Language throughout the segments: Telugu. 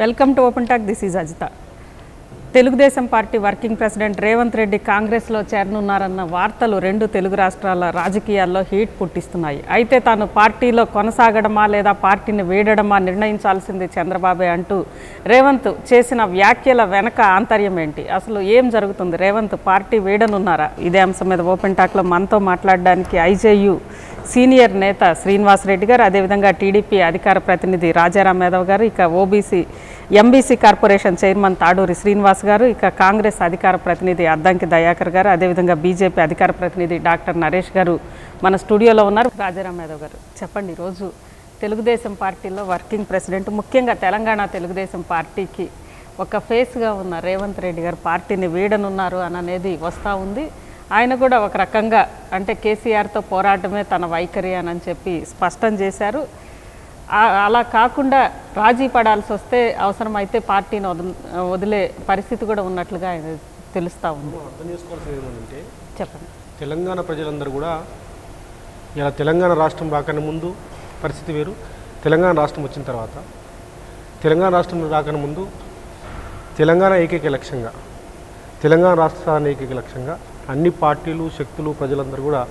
Welcome to open talk this is Ajitha. Telugu Desam party working president Revanth Reddy కాంగ్రెస్లో చేరనున్నారన్న వార్తలు రెండు తెలుగు రాష్ట్రాల రాజకీయాల్లో హీట్ పుట్టిస్తున్నాయి. అయితే తాను పార్టీలో కొనసాగడమా లేదా పార్టీని వీడడమా నిర్ణయించాల్సింది చంద్రబాబే అంటూ రేవంత్ చేసిన వ్యాఖ్యల వెనక ఆంతర్యం ఏంటి? అసలు ఏం జరుగుతుంది? రేవంత్ పార్టీ వీడనున్నారా? ఇదే అంశం మీద ఓపెన్ టాక్లో మనతో మాట్లాడడానికి ఐజేయు సీనియర్ నేత శ్రీనివాస్ రెడ్డి గారు అదేవిధంగా టీడీపీ అధికార ప్రతినిధి రాజారాం యాదవ్ గారు ఇక OBC MBC corporation chairman Taduri Srinivas గారు ఇక కాంగ్రెస్ అధికార ప్రతినిధి అద్దంకి దయాకర్ గారు అదేవిధంగా బీజేపీ అధికార ప్రతినిధి డాక్టర్ నరేష్ గారు మన స్టూడియోలో ఉన్నారు. రాజారాం యాదవ్ గారు చెప్పండి ఈరోజు తెలుగుదేశం పార్టీలో వర్కింగ్ ప్రెసిడెంట్ ముఖ్యంగా తెలంగాణ తెలుగుదేశం పార్టీకి ఒక ఫేస్గా ఉన్న రేవంత్ రెడ్డి గారు పార్టీని వీడనున్నారు అని అనేది వస్తూ ఉంది. ఆయన కూడా ఒక రకంగా అంటే కేసీఆర్తో పోరాటమే తన వైఖరి అని చెప్పి స్పష్టం చేశారు. అలా కాకుండా రాజీ పడాల్సి వస్తే అవసరమైతే పార్టీని వదిలి వదిలే పరిస్థితి కూడా ఉన్నట్లుగా ఆయన తెలుస్తూ ఉంది. అర్థం చేసుకోవాల్సింది ఏమంటే చెప్పండి. తెలంగాణ ప్రజలందరూ కూడా ఇలా తెలంగాణ రాష్ట్రం రాకనే ముందు పరిస్థితి వేరు. తెలంగాణ రాష్ట్రం వచ్చిన తర్వాత తెలంగాణ రాష్ట్రం రాకనే ముందు తెలంగాణ ఏకైక లక్ష్యంగా తెలంగాణ రాష్ట్ర సాధన ఏకైక లక్ష్యంగా అన్ని పార్టీలు శక్తులు ప్రజలందరూ కూడా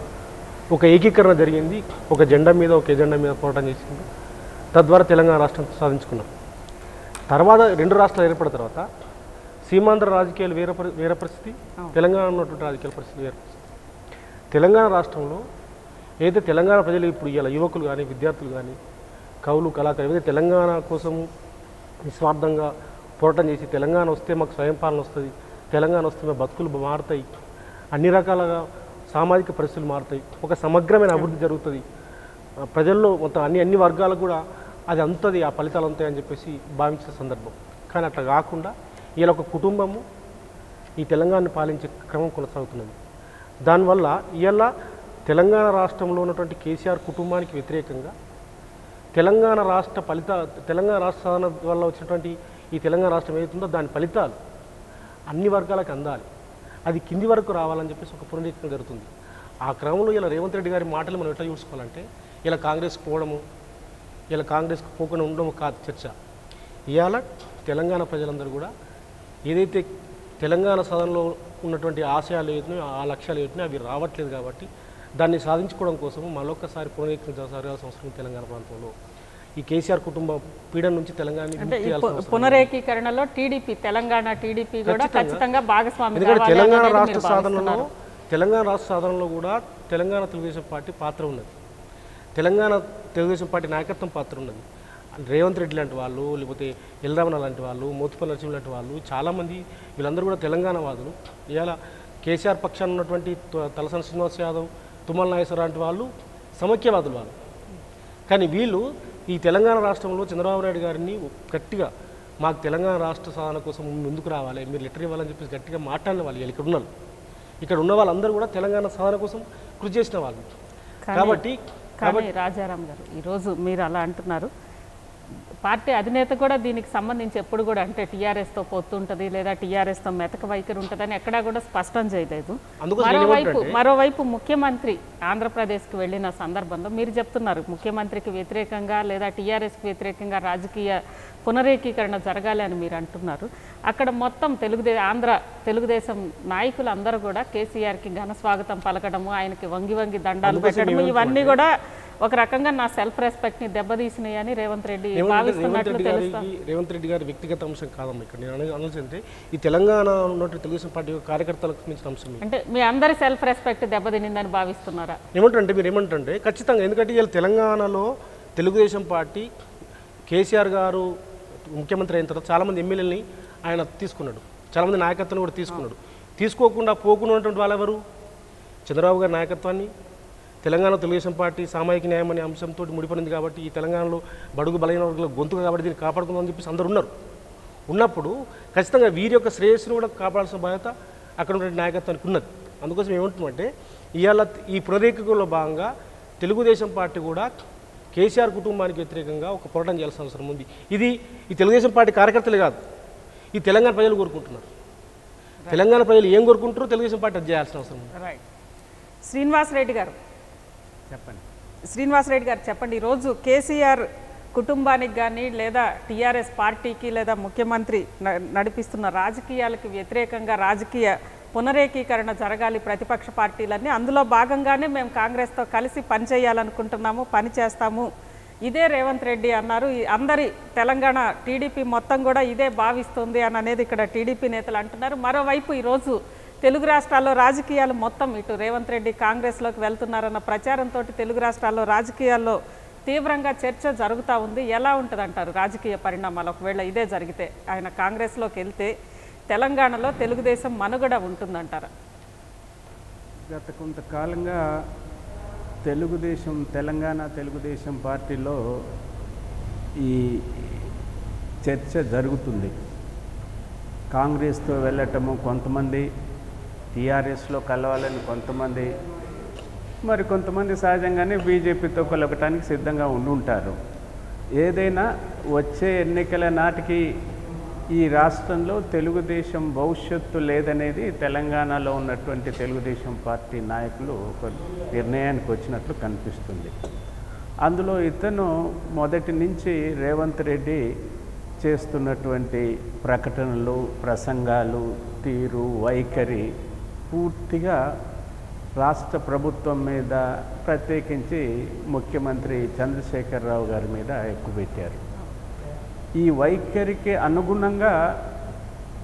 ఒక ఏకీకరణ జరిగింది. ఒక జెండా మీద ఒక ఎజెండా మీద పోరాటం చేసింది. తద్వారా తెలంగాణ రాష్ట్రం సాధించుకున్నాం. తర్వాత రెండు రాష్ట్రాలు ఏర్పడిన తర్వాత సీమాంధ్ర రాజకీయాలు వేరే పరి- వేరే పరిస్థితి. తెలంగాణ ఉన్నటువంటి రాజకీయాల పరిస్థితి వేరే పరిస్థితి. తెలంగాణ రాష్ట్రంలో ఏదైతే తెలంగాణ ప్రజలు ఇప్పుడు ఇలా యువకులు కానీ విద్యార్థులు కానీ కవులు కళాకారులు ఏదైతే తెలంగాణ కోసం నిస్వార్థంగా పోరాటం చేసి తెలంగాణ వస్తే మాకు స్వయం పాలన వస్తుంది తెలంగాణ వస్తే మా బతుకులు మారుతాయి అన్ని రకాలుగా సామాజిక పరిస్థితులు మారుతాయి. ఒక సమగ్రమైన అభివృద్ధి జరుగుతుంది. ఆ, ప్రజల్లో మొత్తం అన్ని అన్ని వర్గాలకు కూడా అది అంతది ఆ ఫలితాలు అంతాయి అని చెప్పేసి భావించిన సందర్భం. కానీ అట్లా కాకుండా ఇలా ఒక కుటుంబము ఈ తెలంగాణను పాలించే క్రమం కొనసాగుతున్నది. దానివల్ల ఇవాళ తెలంగాణ రాష్ట్రంలో ఉన్నటువంటి కేసీఆర్ కుటుంబానికి వ్యతిరేకంగా తెలంగాణ రాష్ట్ర ఫలిత తెలంగాణ రాష్ట్ర సాధన వల్ల వచ్చినటువంటి ఈ తెలంగాణ రాష్ట్రం ఏదైతుందో దాని ఫలితాలు అన్ని వర్గాలకు అందాలి. అది కింది వరకు రావాలని చెప్పేసి ఒక పునరీక్షణ జరుగుతుంది. ఆ క్రమంలో ఇలా రేవంత్ రెడ్డి గారి మాటలు మనం ఎట్లా చూసుకోవాలంటే ఇలా కాంగ్రెస్ పోవడము ఇలా కాంగ్రెస్కి పోకుండా ఉండడం కాదు చర్చ. ఇవాళ తెలంగాణ ప్రజలందరూ కూడా ఏదైతే తెలంగాణ సాధనలో ఉన్నటువంటి ఆశయాలు ఏతున్నాయో ఆ లక్ష్యాలు ఏతున్నాయో అవి రావట్లేదు కాబట్టి దాన్ని సాధించుకోవడం కోసం మరొకసారి పునరీక్షణ జరగాల్సిన అవసరం తెలంగాణ ప్రాంతంలో. ఈ కేసీఆర్ కుటుంబ పీడన నుంచి తెలంగాణ పునరేకీకరణలో టీడీపీ తెలంగాణ టీడీపీ కూడా ఖచ్చితంగా. భాగస్వామి తెలంగాణ రాష్ట్ర సాధనలో. తెలంగాణ రాష్ట్ర సాధనలో కూడా తెలంగాణ తెలుగుదేశం పార్టీ పాత్ర ఉన్నది. తెలంగాణ తెలుగుదేశం పార్టీ నాయకత్వం పాత్ర ఉన్నది. రేవంత్ రెడ్డి లాంటి వాళ్ళు లేకపోతే ఎల్రామణ లాంటి వాళ్ళు మోతిపల్లి నరసింహ లాంటి వాళ్ళు చాలామంది వీళ్ళందరూ కూడా తెలంగాణ వాదులు. ఇవాళ కేసీఆర్ పక్షాన ఉన్నటువంటి తలసాని శ్రీనివాస్ యాదవ్ తుమ్మల నాగేశ్వర లాంటి వాళ్ళు సమైక్యవాదులు వాళ్ళు. కానీ వీళ్ళు ఈ తెలంగాణ రాష్ట్రంలో చంద్రబాబు నాయుడు గారిని గట్టిగా మాకు తెలంగాణ రాష్ట్ర సాధన కోసం ముందుకు రావాలి మీరు లెటర్ ఇవ్వాలని చెప్పేసి గట్టిగా మాట్లాడిన వాళ్ళు ఇక్కడ ఉన్నారు ఇక్కడ ఉన్న వాళ్ళందరూ కూడా తెలంగాణ సాధన కోసం కృషి చేసిన వాళ్ళు. కాబట్టి కానీ రాజారాం గారు ఈరోజు మీరు అలా అంటున్నారు. పార్టీ అధినేత కూడా దీనికి సంబంధించి ఎప్పుడు కూడా అంటే టీఆర్ఎస్తో పొత్తుంటుంది లేదా టీఆర్ఎస్తో మెతక వైఖరి ఉంటుందని ఎక్కడా కూడా స్పష్టం చేయలేదు. మరోవైపు మరోవైపు ముఖ్యమంత్రి ఆంధ్రప్రదేశ్కి వెళ్ళిన సందర్భంలో మీరు చెప్తున్నారు ముఖ్యమంత్రికి వ్యతిరేకంగా లేదా టీఆర్ఎస్కి వ్యతిరేకంగా రాజకీయ పునరేకీకరణ జరగాలి అని మీరు అంటున్నారు. అక్కడ మొత్తం తెలుగుదే ఆంధ్ర తెలుగుదేశం నాయకులు అందరూ కూడా కేసీఆర్కి ఘన స్వాగతం పలకడము ఆయనకి వంగి వంగి దండాలు పెట్టడము ఇవన్నీ కూడా ఒక రకంగా నా సెల్ఫ్ రెస్పెక్ట్ని దెబ్బతీసినాయి అని రేవంత్ రెడ్డి భావిస్తున్నట్లు రెడ్డి తెలుస్తా. గారికి రేవంత్ రెడ్డి గారి వ్యక్తిగత అంశం కాదమ్మా ఇక్కడ. నేను అనేది అనాల్సిందే ఈ తెలంగాణ ఉన్నటువంటి తెలుగుదేశం పార్టీ కార్యకర్తలకు మించిన అంశం. అంటే మీ అందరి సెల్ఫ్ రెస్పెక్ట్ దెబ్బతినిందని భావిస్తున్నారా? ఏమంటారంటే మీరు ఏమంటారంటే ఖచ్చితంగా ఎందుకంటే ఇవాళ తెలంగాణలో తెలుగుదేశం పార్టీ కేసీఆర్ గారు ముఖ్యమంత్రి అయిన తర్వాత చాలామంది ఎమ్మెల్యేలని ఆయన తీసుకున్నాడు. చాలామంది నాయకత్వాన్ని కూడా తీసుకున్నాడు. తీసుకోకుండా పోకుండా ఉన్నటువంటి వాళ్ళు ఎవరు? చంద్రబాబు గారి నాయకత్వాన్ని తెలంగాణ తెలుగుదేశం పార్టీ సామాజిక న్యాయం అనే అంశంతో ముడిపడింది కాబట్టి ఈ తెలంగాణలో బడుగు బలహీన వర్గాల గొంతు కాబట్టి దీన్ని కాపాడుకుందామని చెప్పేసి అందరు ఉన్నారు. ఉన్నప్పుడు ఖచ్చితంగా వీరి యొక్క శ్రేయస్సును కూడా కాపాడాల్సిన బాధ్యత అక్కడ ఉన్న నాయకత్వానికి ఉన్నది. అందుకోసం ఏమంటుందంటే ఇవాళ ఈ పునరేకలో భాగంగా తెలుగుదేశం పార్టీ కూడా కేసీఆర్ కుటుంబానికి వ్యతిరేకంగా ఒక పోరాటం చేయాల్సిన అవసరం ఉంది. ఇది ఈ తెలుగుదేశం పార్టీ కార్యకర్తలే కాదు. ఈ తెలంగాణ ప్రజలు కోరుకుంటున్నారు. తెలంగాణ ప్రజలు ఏం కోరుకుంటారో తెలుగుదేశం పార్టీ అది చేయాల్సిన అవసరం ఉంది. రైట్ శ్రీనివాస్ రెడ్డి గారు చెప్పండి. శ్రీనివాస్ రెడ్డి గారు చెప్పండి ఈరోజు కేసీఆర్ కుటుంబానికి కానీ లేదా టీఆర్ఎస్ పార్టీకి లేదా ముఖ్యమంత్రి న- నడిపిస్తున్న రాజకీయాలకు వ్యతిరేకంగా రాజకీయ పునరేకీకరణ జరగాలి ప్రతిపక్ష పార్టీలన్నీ అందులో భాగంగానే మేము కాంగ్రెస్తో కలిసి పనిచేయాలనుకుంటున్నాము పని చేస్తాము. ఇదే రేవంత్ రెడ్డి అన్నారు. ఈ అందరి తెలంగాణ టీడీపీ మొత్తం కూడా ఇదే భావిస్తుంది అని అనేది ఇక్కడ టీడీపీ నేతలు అంటున్నారు. మరోవైపు ఈరోజు తెలుగు రాష్ట్రాల్లో రాజకీయాలు మొత్తం ఇటు రేవంత్ రెడ్డి కాంగ్రెస్లోకి వెళ్తున్నారన్న ప్రచారంతో తెలుగు రాష్ట్రాల్లో రాజకీయాల్లో తీవ్రంగా చర్చ జరుగుతూ ఉంది. ఎలా ఉంటుంది అంటారు రాజకీయ పరిణామాలు? ఒకవేళ ఇదే జరిగితే ఆయన కాంగ్రెస్లోకి వెళ్తే తెలంగాణలో తెలుగుదేశం మనుగడ ఉంటుందంటారా? గత కొంతకాలంగా తెలుగుదేశం తెలంగాణ తెలుగుదేశం పార్టీలో ఈ చర్చ జరుగుతుంది. కాంగ్రెస్తో వెళ్ళటము కొంతమంది టీఆర్ఎస్లో కలవాలని కొంతమంది మరి కొంతమంది సహజంగానే బీజేపీతో కలవటానికి సిద్ధంగా ఉండుంటారు ఏదైనా వచ్చే ఎన్నికల నాటికి ఈ రాష్ట్రంలో తెలుగుదేశం భవిష్యత్తు లేదనేది తెలంగాణలో ఉన్నటువంటి తెలుగుదేశం పార్టీ నాయకులు ఒక నిర్ణయానికి వచ్చినట్లు కనిపిస్తుంది. అందులో ఇతను మొదటి నుంచి రేవంత్ రెడ్డి చేస్తున్నటువంటి ప్రకటనలు ప్రసంగాలు తీరు వైఖరి పూర్తిగా రాష్ట్ర ప్రభుత్వం మీద ప్రత్యేకించి ముఖ్యమంత్రి చంద్రశేఖరరావు గారి మీద ఎక్కువ పెట్టారు ఈ వైఖరికి అనుగుణంగా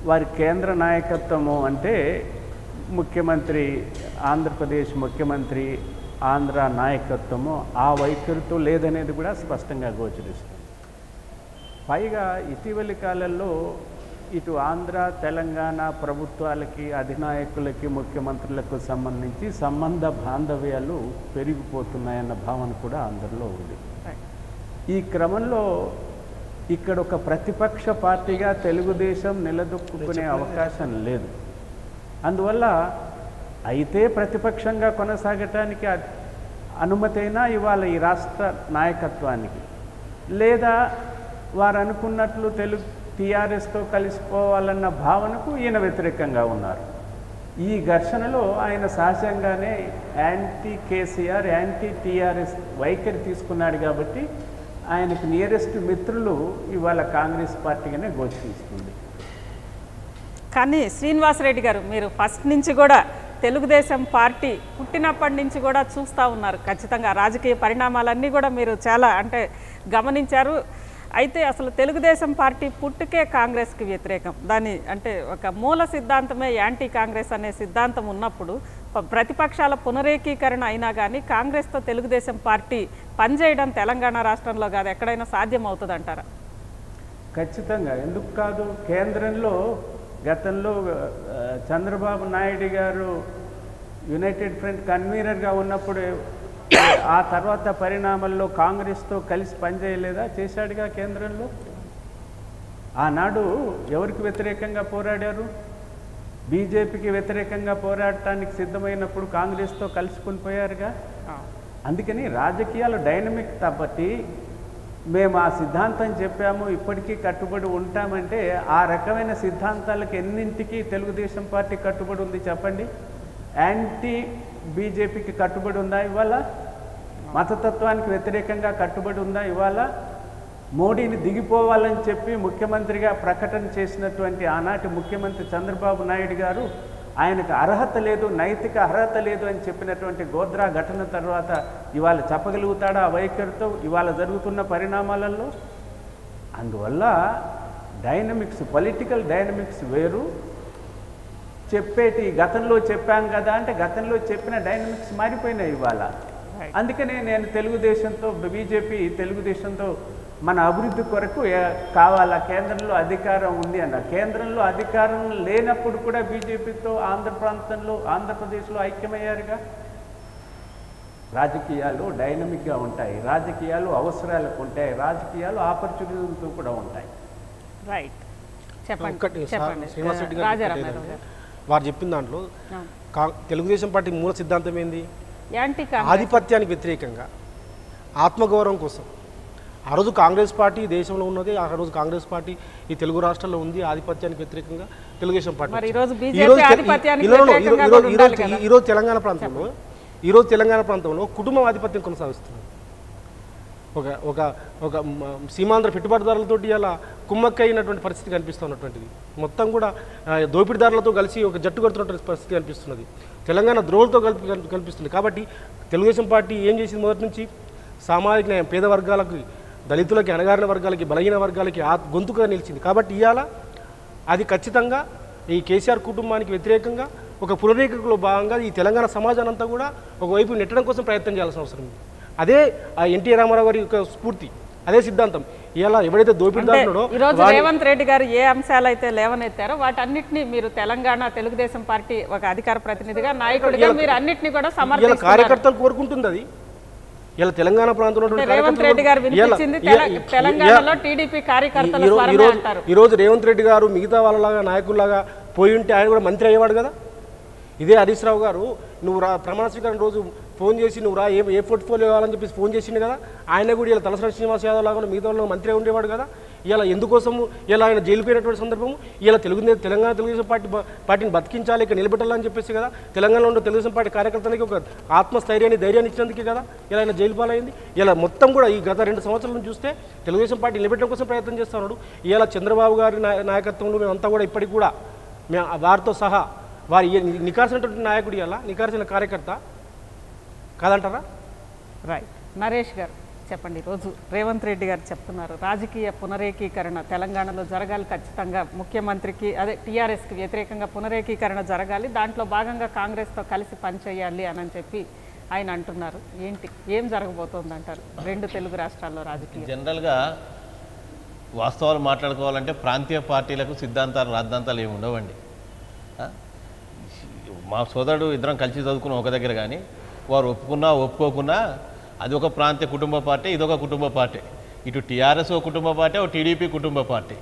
వారి కేంద్ర నాయకత్వము అంటే ముఖ్యమంత్రి ఆంధ్రప్రదేశ్ ముఖ్యమంత్రి ఆంధ్ర నాయకత్వము ఆ వైఖరితో లేదనేది కూడా స్పష్టంగా గోచరిస్తుంది. పైగా ఇటీవలి కాలంలో ఇటు ఆంధ్ర తెలంగాణ ప్రభుత్వాలకి అధినాయకులకి ముఖ్యమంత్రులకు సంబంధించి సంబంధ బాంధవ్యాలు పెరిగిపోతున్నాయన్న భావన కూడా అందరిలో ఉంది. ఈ క్రమంలో ఇక్కడ ఒక ప్రతిపక్ష పార్టీగా తెలుగుదేశం నిలదొక్కునే అవకాశం లేదు. అందువల్ల అయితే ప్రతిపక్షంగా కొనసాగటానికి అ- అనుమతైనా ఇవాళ ఈ రాష్ట్ర నాయకత్వానికి. లేదా వారు అనుకున్నట్లు తెలుగు టీఆర్ఎస్తో కలిసిపోవాలన్న భావనకు ఈయన వ్యతిరేకంగా ఉన్నారు. ఈ ఘర్షణలో ఆయన సహజంగానే యాంటీ కేసీఆర్ యాంటీ టీఆర్ఎస్ వైఖరి తీసుకున్నాడు కాబట్టి ఆయనకు నియరెస్ట్ మిత్రులు ఇవాళ కాంగ్రెస్ పార్టీగానే గోచరిస్తుంది కానీ శ్రీనివాసరెడ్డి గారు మీరు ఫస్ట్ నుంచి కూడా తెలుగుదేశం పార్టీ పుట్టినప్పటి నుంచి కూడా చూస్తూ ఉన్నారు ఖచ్చితంగా. రాజకీయ పరిణామాలన్నీ కూడా మీరు చాలా అంటే గమనించారు. అయితే అసలు తెలుగుదేశం పార్టీ పుట్టుకే కాంగ్రెస్కి వ్యతిరేకం. దాని అంటే ఒక మూల సిద్ధాంతమే యాంటీ కాంగ్రెస్ అనే సిద్ధాంతం ఉన్నప్పుడు ప- ప్రతిపక్షాల పునరేకీకరణ అయినా కానీ కాంగ్రెస్తో తెలుగుదేశం పార్టీ పనిచేయడం తెలంగాణ రాష్ట్రంలో కాదు ఎక్కడైనా సాధ్యం అవుతుందంటారా ఖచ్చితంగా. ఎందుకు కాదు? కేంద్రంలో గతంలో చంద్రబాబు నాయుడు గారు యునైటెడ్ ఫ్రంట్ కన్వీనర్గా ఉన్నప్పుడు ఆ తర్వాత పరిణామాల్లో కాంగ్రెస్తో కలిసి పనిచేయలేదా? చేశాడుగా కేంద్రంలో? ఆనాడు ఎవరికి వ్యతిరేకంగా పోరాడారు? బీజేపీకి వ్యతిరేకంగా పోరాడటానికి సిద్ధమైనప్పుడు కాంగ్రెస్తో కలుసుకొని పోయారుగా? అందుకని రాజకీయాలు డైనమిక్ కాబట్టి మేము ఆ సిద్ధాంతం చెప్పాము ఇప్పటికీ కట్టుబడి ఉంటామంటే ఆ రకమైన సిద్ధాంతాలకు ఎన్నింటికి తెలుగుదేశం పార్టీ కట్టుబడి ఉంది చెప్పండి? యాంటీ బీజేపీకి కట్టుబడి ఉందా ఇవాళ? మతతత్వానికి వ్యతిరేకంగా కట్టుబడి ఉందా ఇవాళ? మోడీని దిగిపోవాలని చెప్పి ముఖ్యమంత్రిగా ప్రకటన చేసినటువంటి ఆనాటి ముఖ్యమంత్రి చంద్రబాబు నాయుడు గారు ఆయనకు అర్హత లేదు నైతిక అర్హత లేదు అని చెప్పినటువంటి గోద్రా ఘటన తర్వాత ఇవాళ చెప్పగలుగుతాడా ఆ వైఖరితో ఇవాళ జరుగుతున్న పరిణామాలలో అందువల్ల డైనమిక్స్ పొలిటికల్ డైనమిక్స్ వేరు. చెప్పేటి గతంలో చెప్పాం కదా అంటే గతంలో చెప్పిన డైనమిక్స్ మారిపోయినాయి ఇవాళ. అందుకనే నేను తెలుగుదేశంతో బీజేపీ తెలుగుదేశంతో మన అభివృద్ధి కొరకు కావాలా? కేంద్రంలో అధికారం ఉంది అన్న. కేంద్రంలో అధికారం లేనప్పుడు కూడా బీజేపీతో ఆంధ్ర ప్రాంతంలో ఆంధ్రప్రదేశ్లో ఐక్యమయ్యారుగా? రాజకీయాలు డైనమిక్గా ఉంటాయి. రాజకీయాలు అవసరాలకు ఉంటాయి. రాజకీయాలు ఆపర్చునిటీలతో కూడా ఉంటాయి. రైట్ చెప్పండి. చెప్పండి. వారు చెప్పిన దాంట్లో తెలుగుదేశం పార్టీ మూల సిద్ధాంతం ఏంది? ఆధిపత్యానికి వ్యతిరేకంగా ఆత్మగౌరవం కోసం. ఆ రోజు కాంగ్రెస్ పార్టీ దేశంలో ఉన్నది ఆ రోజు కాంగ్రెస్ పార్టీ ఈ తెలుగు రాష్ట్రాల్లో ఉంది ఆధిపత్యానికి వ్యతిరేకంగా తెలుగుదేశం పార్టీ. ఈరోజు తెలంగాణ ప్రాంతంలో ఈ రోజు తెలంగాణ ప్రాంతంలో కుటుంబం ఆధిపత్యం కొనసాగిస్తుంది ఒక ఒక ఒక సీమాంధ్ర పెట్టుబడిదారులతోటి ఇలా కుమ్మక్కైనటువంటి పరిస్థితి కనిపిస్తున్నటువంటిది. మొత్తం కూడా దోపిడిదారులతో దోపిడీదారులతో కలిసి ఒక జట్టు కడుతున్నటువంటి పరిస్థితి కనిపిస్తున్నది. తెలంగాణ ద్రోహులతో కలిపి కనిపిస్తుంది కాబట్టి తెలుగుదేశం పార్టీ ఏం చేసింది మొదటి నుంచి? సామాజిక న్యాయం పేద వర్గాలకు దళితులకి అణగారిన వర్గాలకి బలహీన వర్గాలకి ఆ గొంతుగా నిలిచింది. కాబట్టి ఇవాళ అది ఖచ్చితంగా ఈ కేసీఆర్ కుటుంబానికి వ్యతిరేకంగా ఒక పునరేకలో భాగంగా ఈ తెలంగాణ సమాజాన్ని అంతా కూడా ఒకవైపు నెట్టడం కోసం ప్రయత్నం చేయాల్సిన అవసరం ఉంది. అదే ఆ ఎన్టీ రామారావు గారి యొక్క స్ఫూర్తి అదే సిద్ధాంతం. ఇలా ఎవడైతే దోపిడీదారుడో ఈ రోజు రేవంత్ రెడ్డి గారు ఏ అంశాలు అయితే లేవనెత్తారో వాటన్నిటిని మీరు తెలంగాణ తెలుగుదేశం పార్టీ ఒక అధికార ప్రతినిధిగా నాయకుడిగా మీరు అన్నిటిని కూడా సమర్థిస్తున్నారు. కార్యకర్తలు కోరుకుంటుంది అది. ఇలా తెలంగాణ ప్రాంతంలో రేవంత్ రెడ్డి గారు తెలంగాణలో టీడీపీ కార్యకర్తల ఈ- రోజు- రేవంత్ రెడ్డి గారు మిగతా వాళ్ళలాగా నాయకుల్లాగా పోయి ఉంటే ఆయన కూడా మంత్రి అయ్యేవాడు కదా? ఇదే హరీష్ రావు గారు నువ్వు ప్రమాణ స్వీకారం రోజు ఫోన్ చేసి నువ్వు రా ఏ ఏ పోర్ట్ఫోలియో కావాలని చెప్పేసి ఫోన్ చేసిండు కదా. ఆయన కూడా ఇలా తలసాని శ్రీనివాస్ యాదవ్ లాగా మిగతా వాళ్ళు మంత్రి ఉండేవాడు కదా. ఇలా ఎందుకోసము? ఇలా ఆయన జైలు పోయినటువంటి సందర్భం ఇలా తెలుగు తెలంగాణ తెలుగుదేశం పార్టీ పార్టీని బతికించాలి ఇక నిలబెట్టాలని చెప్పేసి కదా. తెలంగాణలో ఉన్న తెలుగుదేశం పార్టీ కార్యకర్తలకి ఒక ఆత్మస్థైర్యాన్ని ధైర్యాన్ని ఇచ్చినందుకే కదా ఇలా ఆయన జైలు పాలైంది. ఇలా మొత్తం కూడా ఈ గత రెండు సంవత్సరాలను చూస్తే తెలుగుదేశం పార్టీ నిలబెట్టడం కోసం ప్రయత్నం చేస్తున్నాడు. ఇలా చంద్రబాబు గారి నాయ- నాయకత్వంలో మేమంతా కూడా ఇప్పటికి కూడా మేము వారితో సహా వారి ఈ నాయకుడు ఇలా నికార్సిన కార్యకర్త. కాదంటారా? రైట్ నరేష్ గారు చెప్పండి ఈరోజు. రేవంత్ రెడ్డి గారు చెప్తున్నారు. రాజకీయ పునరేకీకరణ తెలంగాణలో జరగాలి ఖచ్చితంగా. ముఖ్యమంత్రికి అదే టీఆర్ఎస్కి వ్యతిరేకంగా పునరేకీకరణ జరగాలి. దాంట్లో భాగంగా కాంగ్రెస్తో కలిసి పనిచేయాలి అని చెప్పి ఆయన అంటున్నారు. ఏంటి? ఏం జరగబోతోంది అంటారు రెండు తెలుగు రాష్ట్రాల్లో రాజకీయం. జనరల్గా వాస్తవాలు మాట్లాడుకోవాలంటే ప్రాంతీయ పార్టీలకు సిద్ధాంతాలు రాద్ధాంతాలు ఏమి ఉండవండి? మా సోదరుడు ఇద్దరం కలిసి చదువుకున్నాం ఒక దగ్గర కానీ. వారు ఒప్పుకున్నా ఒప్పుకోకున్నా అది ఒక ప్రాంతీయ కుటుంబ పార్టీ ఇదొక కుటుంబ పార్టీ. ఇటు టీఆర్ఎస్ ఒక కుటుంబ పార్టీ ఒక టీడీపీ కుటుంబ పార్టీ.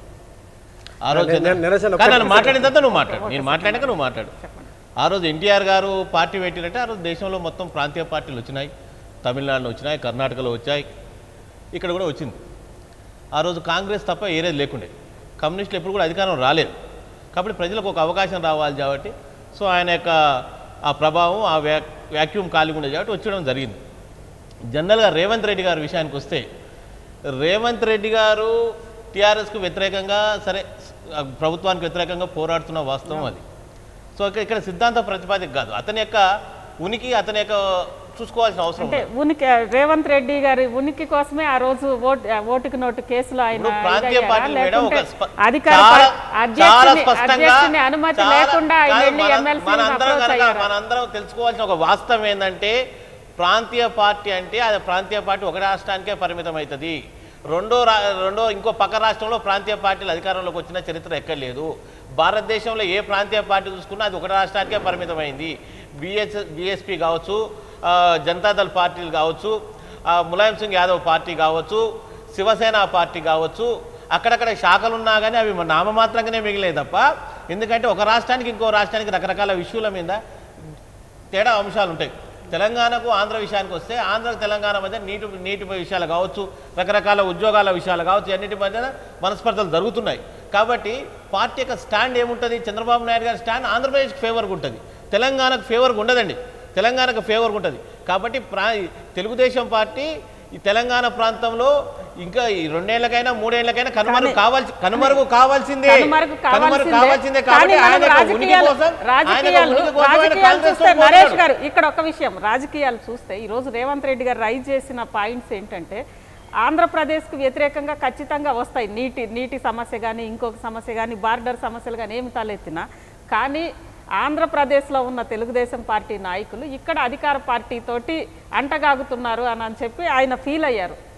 ఆ రోజు నన్ను మాట్లాడిన తర్వాత నువ్వు మాట్లాడు. నేను మాట్లాడాక నువ్వు మాట్లాడు. ఆ రోజు ఎన్టీఆర్ గారు పార్టీ పెట్టినట్టే ఆ రోజు దేశంలో మొత్తం ప్రాంతీయ పార్టీలు వచ్చినాయి. తమిళనాడులో వచ్చినాయి కర్ణాటకలో వచ్చాయి. ఇక్కడ కూడా వచ్చింది. ఆ రోజు కాంగ్రెస్ తప్ప ఏరేది లేకుండే. కమ్యూనిస్టులు ఎప్పుడు కూడా అధికారం రాలేదు. కాబట్టి ప్రజలకు ఒక అవకాశం రావాలి కాబట్టి సో ఆయన యొక్క ఆ ప్రభావం ఆ వ్యా వ్యాక్యూమ్ ఖాళీ ఉండేది కాబట్టి వచ్చడం జరిగింది. జనరల్గా రేవంత్ రెడ్డి గారి విషయానికి వస్తే రేవంత్ రెడ్డి గారు టీఆర్ఎస్కు వ్యతిరేకంగా సరే ప్రభుత్వానికి వ్యతిరేకంగా పోరాడుతున్న వాస్తవం అది. సో ఇక్కడ ఇక్కడ సిద్ధాంత ప్రతిపాదిక కాదు. అతని యొక్క ఉనికి అతని యొక్క చూసుకోవాల్సిన అవసరం అంటే. ఉనికి రేవంత్ రెడ్డి గారి ఉనికి కోసమే ఆ రోజు ఓటు ఓటుకి నోటు కేసులో ఆయన అనుమతి లేకుండా మనందరం తెలుసుకోవాల్సిన ఒక వాస్తవం ఏంటంటే ప్రాంతీయ పార్టీ అంటే అది ప్రాంతీయ పార్టీ ఒక రాష్ట్రానికే పరిమితం అవుతుంది రెండో రెండో ఇంకో పక్క రాష్ట్రంలో ప్రాంతీయ పార్టీలు అధికారంలోకి వచ్చిన చరిత్ర ఎక్కడ లేదు. భారతదేశంలో ఏ ప్రాంతీయ పార్టీ చూసుకున్నా అది ఒక రాష్ట్రానికే పరిమితమైంది. బిఎస్ బిఎస్పి కావచ్చు జనతాదళ్ పార్టీలు కావచ్చు ములాయం సింగ్ యాదవ్ పార్టీ కావచ్చు శివసేన పార్టీ కావచ్చు అక్కడక్కడ శాఖలు ఉన్నా కానీ అవి నామమాత్రంగానే మిగిలేదు తప్ప ఎందుకంటే ఒక రాష్ట్రానికి ఇంకో రాష్ట్రానికి రకరకాల విషయాల మీద తేడా అంశాలు ఉంటాయి తెలంగాణకు ఆంధ్ర విషయానికి వస్తే ఆంధ్ర తెలంగాణ మధ్య నీటి నీటి విషయాలు కావచ్చు రకరకాల ఉద్యోగాల విషయాలు కావచ్చు అన్నిటి మధ్య మనస్పర్ధలు జరుగుతున్నాయి. కాబట్టి పార్టీ యొక్క స్టాండ్ ఏముంటుంది? చంద్రబాబు నాయుడు గారి స్టాండ్ ఆంధ్రప్రదేశ్కి ఫేవర్గా ఉంటుంది. తెలంగాణకు ఫేవర్గా ఉండదండి. తెలంగాణకు ఫేవర్గా ఉంటుంది. కాబట్టి ప్రా తెలుగుదేశం పార్టీ ఈ తెలంగాణ ప్రాంతంలో ఇంకా ఈ రెండేళ్ళకైనా మూడేళ్ళకైనా కనుమరుగు కానీ- కావాల్సి కనుమరుగు కావాల్సిందే. కనుమరుగు కావాల్సిందే. కాబట్టి నరేష్. గారు ఇక్కడ ఒక విషయం రాజకీయాలు చూస్తే ఈ రోజు రేవంత్ రెడ్డి గారు రైజ్ చేసిన పాయింట్స్ ఏంటంటే ఆంధ్రప్రదేశ్కు వ్యతిరేకంగా ఖచ్చితంగా వస్తాయి నీటి నీటి సమస్య కానీ ఇంకొక సమస్య కానీ బార్డర్ సమస్యలు కానీ ఏమి తలెత్తినా కానీ ఆంధ్రప్రదేశ్లో ఉన్న తెలుగుదేశం పార్టీ నాయకులు ఇక్కడ అధికార పార్టీతోటి అంటగాగుతున్నారు అని అని చెప్పి ఆయన ఫీల్ అయ్యారు.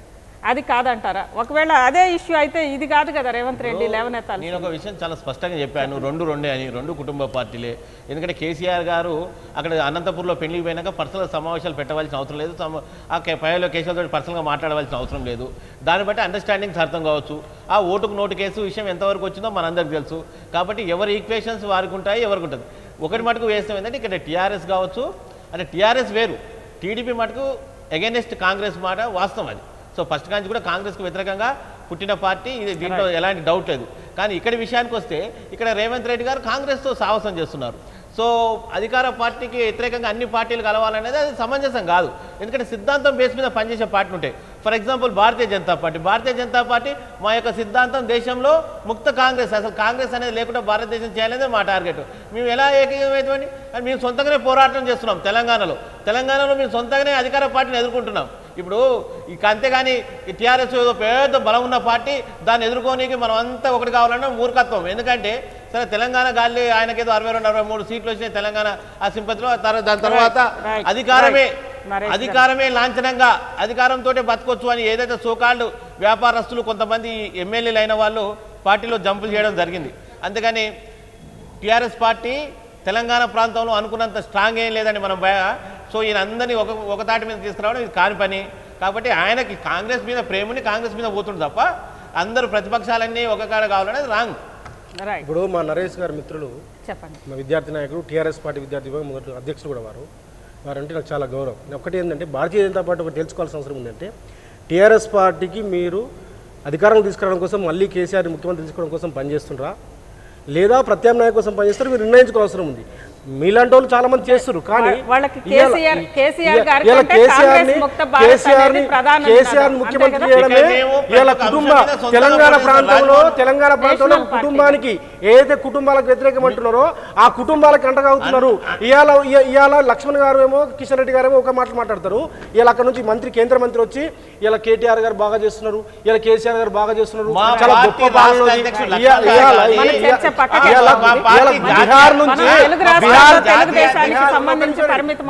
అది కాదంటారా? ఒకవేళ అదే ఇష్యూ అయితే ఇది కాదు కదా రేవంత్ రెడ్డి లేవనెత్తాలి నేను ఒక విషయం చాలా స్పష్టంగా చెప్పాను. రెండు రెండే అని రెండు కుటుంబ పార్టీలే. ఎందుకంటే కేసీఆర్ గారు అక్కడ అనంతపూర్లో పెళ్ళికి పోయినాక పర్సనల్ సమావేశాలు పెట్టవలసిన అవసరం లేదు. సమ- ఆ పైలో కేసులతో పర్సనల్గా మాట్లాడవలసిన అవసరం లేదు. దాన్ని బట్టి అండర్స్టాండింగ్స్ అర్థం కావచ్చు. ఆ ఓటుకు నోటు కేసు విషయం ఎంతవరకు వచ్చిందో మనందరికి తెలుసు. కాబట్టి ఎవరి ఈక్వేషన్స్ వారికి ఉంటాయి ఎవరికి ఉంటుంది. ఒకటి మటుకు వేస్తాం ఏంటంటే ఇక్కడ టీఆర్ఎస్ కావచ్చు అంటే టీఆర్ఎస్ వేరు. టీడీపీ మటుకు అగైనెస్ట్ కాంగ్రెస్ మాట వాస్తవం అది. సో ఫస్ట్ కాంచి కూడా కాంగ్రెస్కు వ్యతిరేకంగా పుట్టిన పార్టీ ఇది దీంట్లో ఎలాంటి డౌట్ లేదు. కానీ ఇక్కడ విషయానికి వస్తే ఇక్కడ రేవంత్ రెడ్డి గారు కాంగ్రెస్తో సాహసం చేస్తున్నారు. సో అధికార పార్టీకి వ్యతిరేకంగా అన్ని పార్టీలు కలవాలనేది అది సమంజసం కాదు. ఎందుకంటే సిద్ధాంతం బేస్ మీద పనిచేసే పార్టీలు ఉంటాయి. For example Bharatiya Janata party. Bharatiya Janata party మా యొక్క సిద్ధాంతం దేశంలో ముక్త కాంగ్రెస్. అసలు కాంగ్రెస్ అనేది లేకుండా భారతదేశం చేయాలనేది మా టార్గెట్. మేము ఎలా ఏకీకమైతమని అని మేము సొంతంగానే పోరాటం చేస్తున్నాం తెలంగాణలో. తెలంగాణలో మేము సొంతంగానే అధికార పార్టీని ఎదుర్కొంటున్నాం. ఇప్పుడు ఇక అంతేగాని టీఆర్ఎస్ ఏదో పెద్ద బలం ఉన్న పార్టీ దాన్ని ఎదుర్కోనికి మనం అంతా ఒకటి కావాలన్నా మూర్ఖత్వం. ఎందుకంటే సరే తెలంగాణ గాలి ఆయనకేదో అరవై రెండు అరవై మూడు సీట్లు వచ్చినాయి తెలంగాణ ఆ సింపతిలో. దాని తర్వాత అధికారమే. అధికారమే లాంఛనంగా అధికారంతో బతకొచ్చు అని ఏదైతే సోకాళ్ళు వ్యాపారస్తులు కొంతమంది ఎమ్మెల్యేలు అయిన వాళ్ళు పార్టీలో జంపులు చేయడం జరిగింది. అందుకని టీఆర్ఎస్ పార్టీ తెలంగాణ ప్రాంతంలో అనుకున్నంత స్ట్రాంగ్ ఏం లేదండి మనం భయ సో ఈయన అందరినీ ఒక ఒక తాటి మీద తీసుకురావడం ఇది కాని పని. కాబట్టి ఆయనకి కాంగ్రెస్ మీద ప్రేమని కాంగ్రెస్ మీద పోతుంది తప్ప అందరూ ప్రతిపక్షాలన్నీ ఒక కాడ కావాలనేది రాంగ్. ఇప్పుడు మా నరేష్ గారి మిత్రులు చెప్పండి. మా విద్యార్థి నాయకుడు టీఆర్ఎస్ పార్టీ విద్యార్థి విభాగం మొదటి అధ్యక్షుడు కూడా వారు. వారంటే నాకు చాలా గౌరవం. ఒకటి ఏంటంటే భారతీయ జనతా పార్టీ ఒకటి తెలుసుకోవాల్సిన అవసరం ఉందంటే టీఆర్ఎస్ పార్టీకి మీరు అధికారం తీసుకురావడం కోసం మళ్ళీ కేసీఆర్ ముఖ్యమంత్రి తీసుకోవడం కోసం పనిచేస్తుండ్రా? లేదా ప్రత్యామ్నాయం కోసం పనిచేస్తారు? మీరు నిర్ణయించుకోవాల్సిన అవసరం ఉంది. మీలాంటి వాళ్ళు చాలా మంది చేస్తారు కానీ కేసీఆర్. ముఖ్యమంత్రి? చేయడమే కుటుంబ తెలంగాణ. ప్రాంతంలో తెలంగాణ ప్రాంతంలో. కుటుంబానికి ఏదైతే కుటుంబాలకు వ్యతిరేకమంటున్నారో ఆ కుటుంబాలకు అంటగవుతున్నారు ఇవాళ ఇవాళ లక్ష్మణ్ గారు ఏమో కిషన్ రెడ్డి గారు ఏమో ఒక మాట మాట్లాడతారు ఇవాళ అక్కడ నుంచి మంత్రి కేంద్ర మంత్రి వచ్చి ఇలా కేటీఆర్ గారు బాగా చేస్తున్నారు ఇలా కేసీఆర్ గారు బాగా చేస్తున్నారు మా చాలా గొప్ప పాలన బిహార్ నుంచి తెలుగుదేశానికి సంబంధించి పరిమితం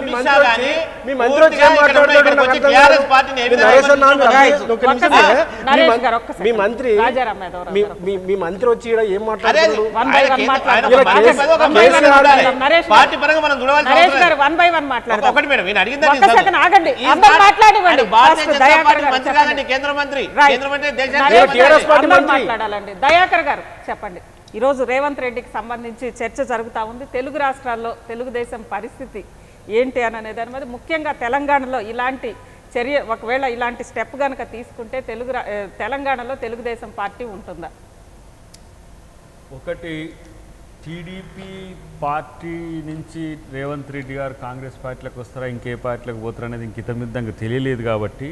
మీ మంత్రి మీ మంత్రి వచ్చి ఏం. మాట్లాడాలండి. దయాకర్ గారు చెప్పండి. ఈరోజు రేవంత్ రెడ్డికి సంబంధించి చర్చ జరుగుతూ ఉంది. తెలుగు రాష్ట్రాల్లో తెలుగుదేశం పరిస్థితి ఏంటి అని అనే దాని మీద ముఖ్యంగా తెలంగాణలో ఇలాంటి చర్య ఒకవేళ ఇలాంటి స్టెప్ కనుక తీసుకుంటే తెలుగు రా- తెలంగాణలో తెలుగుదేశం పార్టీ ఉంటుందా? ఒకటి టీడీపీ పార్టీ నుంచి రేవంత్ రెడ్డి గారు కాంగ్రెస్ పార్టీలకు వస్తారా ఇంకే పార్టీలకు పోతారా అనేది ఇంక ఇతమిద్దంగా తెలియలేదు కాబట్టి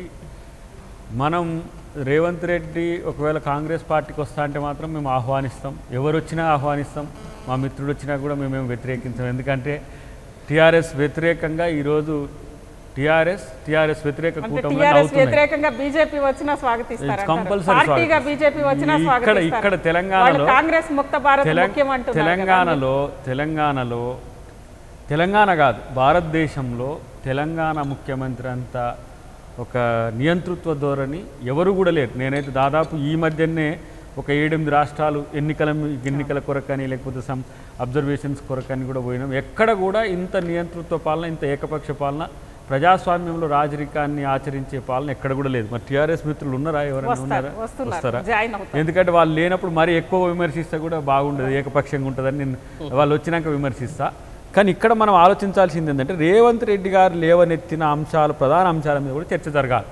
మనం రేవంత్ రెడ్డి ఒకవేళ కాంగ్రెస్ పార్టీకి వస్తా అంటే మాత్రం మేము ఆహ్వానిస్తాం. ఎవరు వచ్చినా ఆహ్వానిస్తాం. మా మిత్రుడు వచ్చినా కూడా మేమేం వ్యతిరేకించాం. ఎందుకంటే టీఆర్ఎస్ వ్యతిరేకంగా ఈరోజు టీఆర్ఎస్ టీఆర్ఎస్ వ్యతిరేక వ్యతిరేకంగా బీజేపీ వచ్చినా స్వాగతిస్తారు compulsory పార్టీగా స్వాగతిస్తారు. బీజేపీ వచ్చినా ఇక్కడ- ఇక్కడ తెలంగాణలో- కాంగ్రెస్ ముక్త భారత్. తెలంగాణలో తెలంగాణలో తెలంగాణ కాదు భారతదేశంలో తెలంగాణ ముఖ్యమంత్రి అంతా ఒక నియంతృత్వ ధోరణి ఎవరు కూడా లేరు. నేనైతే దాదాపు ఈ మధ్యనే ఒక ఏడెనిమిది రాష్ట్రాలు ఎన్నికల ఎన్నికల కొరకని లేకపోతే సమ్ అబ్జర్వేషన్స్ కొరకని కూడా పోయినాం. ఎక్కడ కూడా ఇంత నియంతృత్వ పాలన ఇంత ఏకపక్ష పాలన ప్రజాస్వామ్యంలో రాజరికాన్ని ఆచరించే పాలన ఎక్కడ కూడా లేదు. మరి టీఆర్ఎస్ మిత్రులు ఉన్నారా? ఎవరైనా ఉన్నారా? వస్తారా. ఎందుకంటే వాళ్ళు లేనప్పుడు మరి ఎక్కువ విమర్శిస్తే కూడా బాగుండదు ఏకపక్షంగా ఉంటుందని నేను వాళ్ళు వచ్చినాక విమర్శిస్తా. కానీ ఇక్కడ మనం ఆలోచించాల్సింది ఏంటంటే రేవంత్ రెడ్డి గారు లేవనెత్తిన అంశాలు ప్రధాన అంశాల మీద కూడా చర్చ జరగాలి.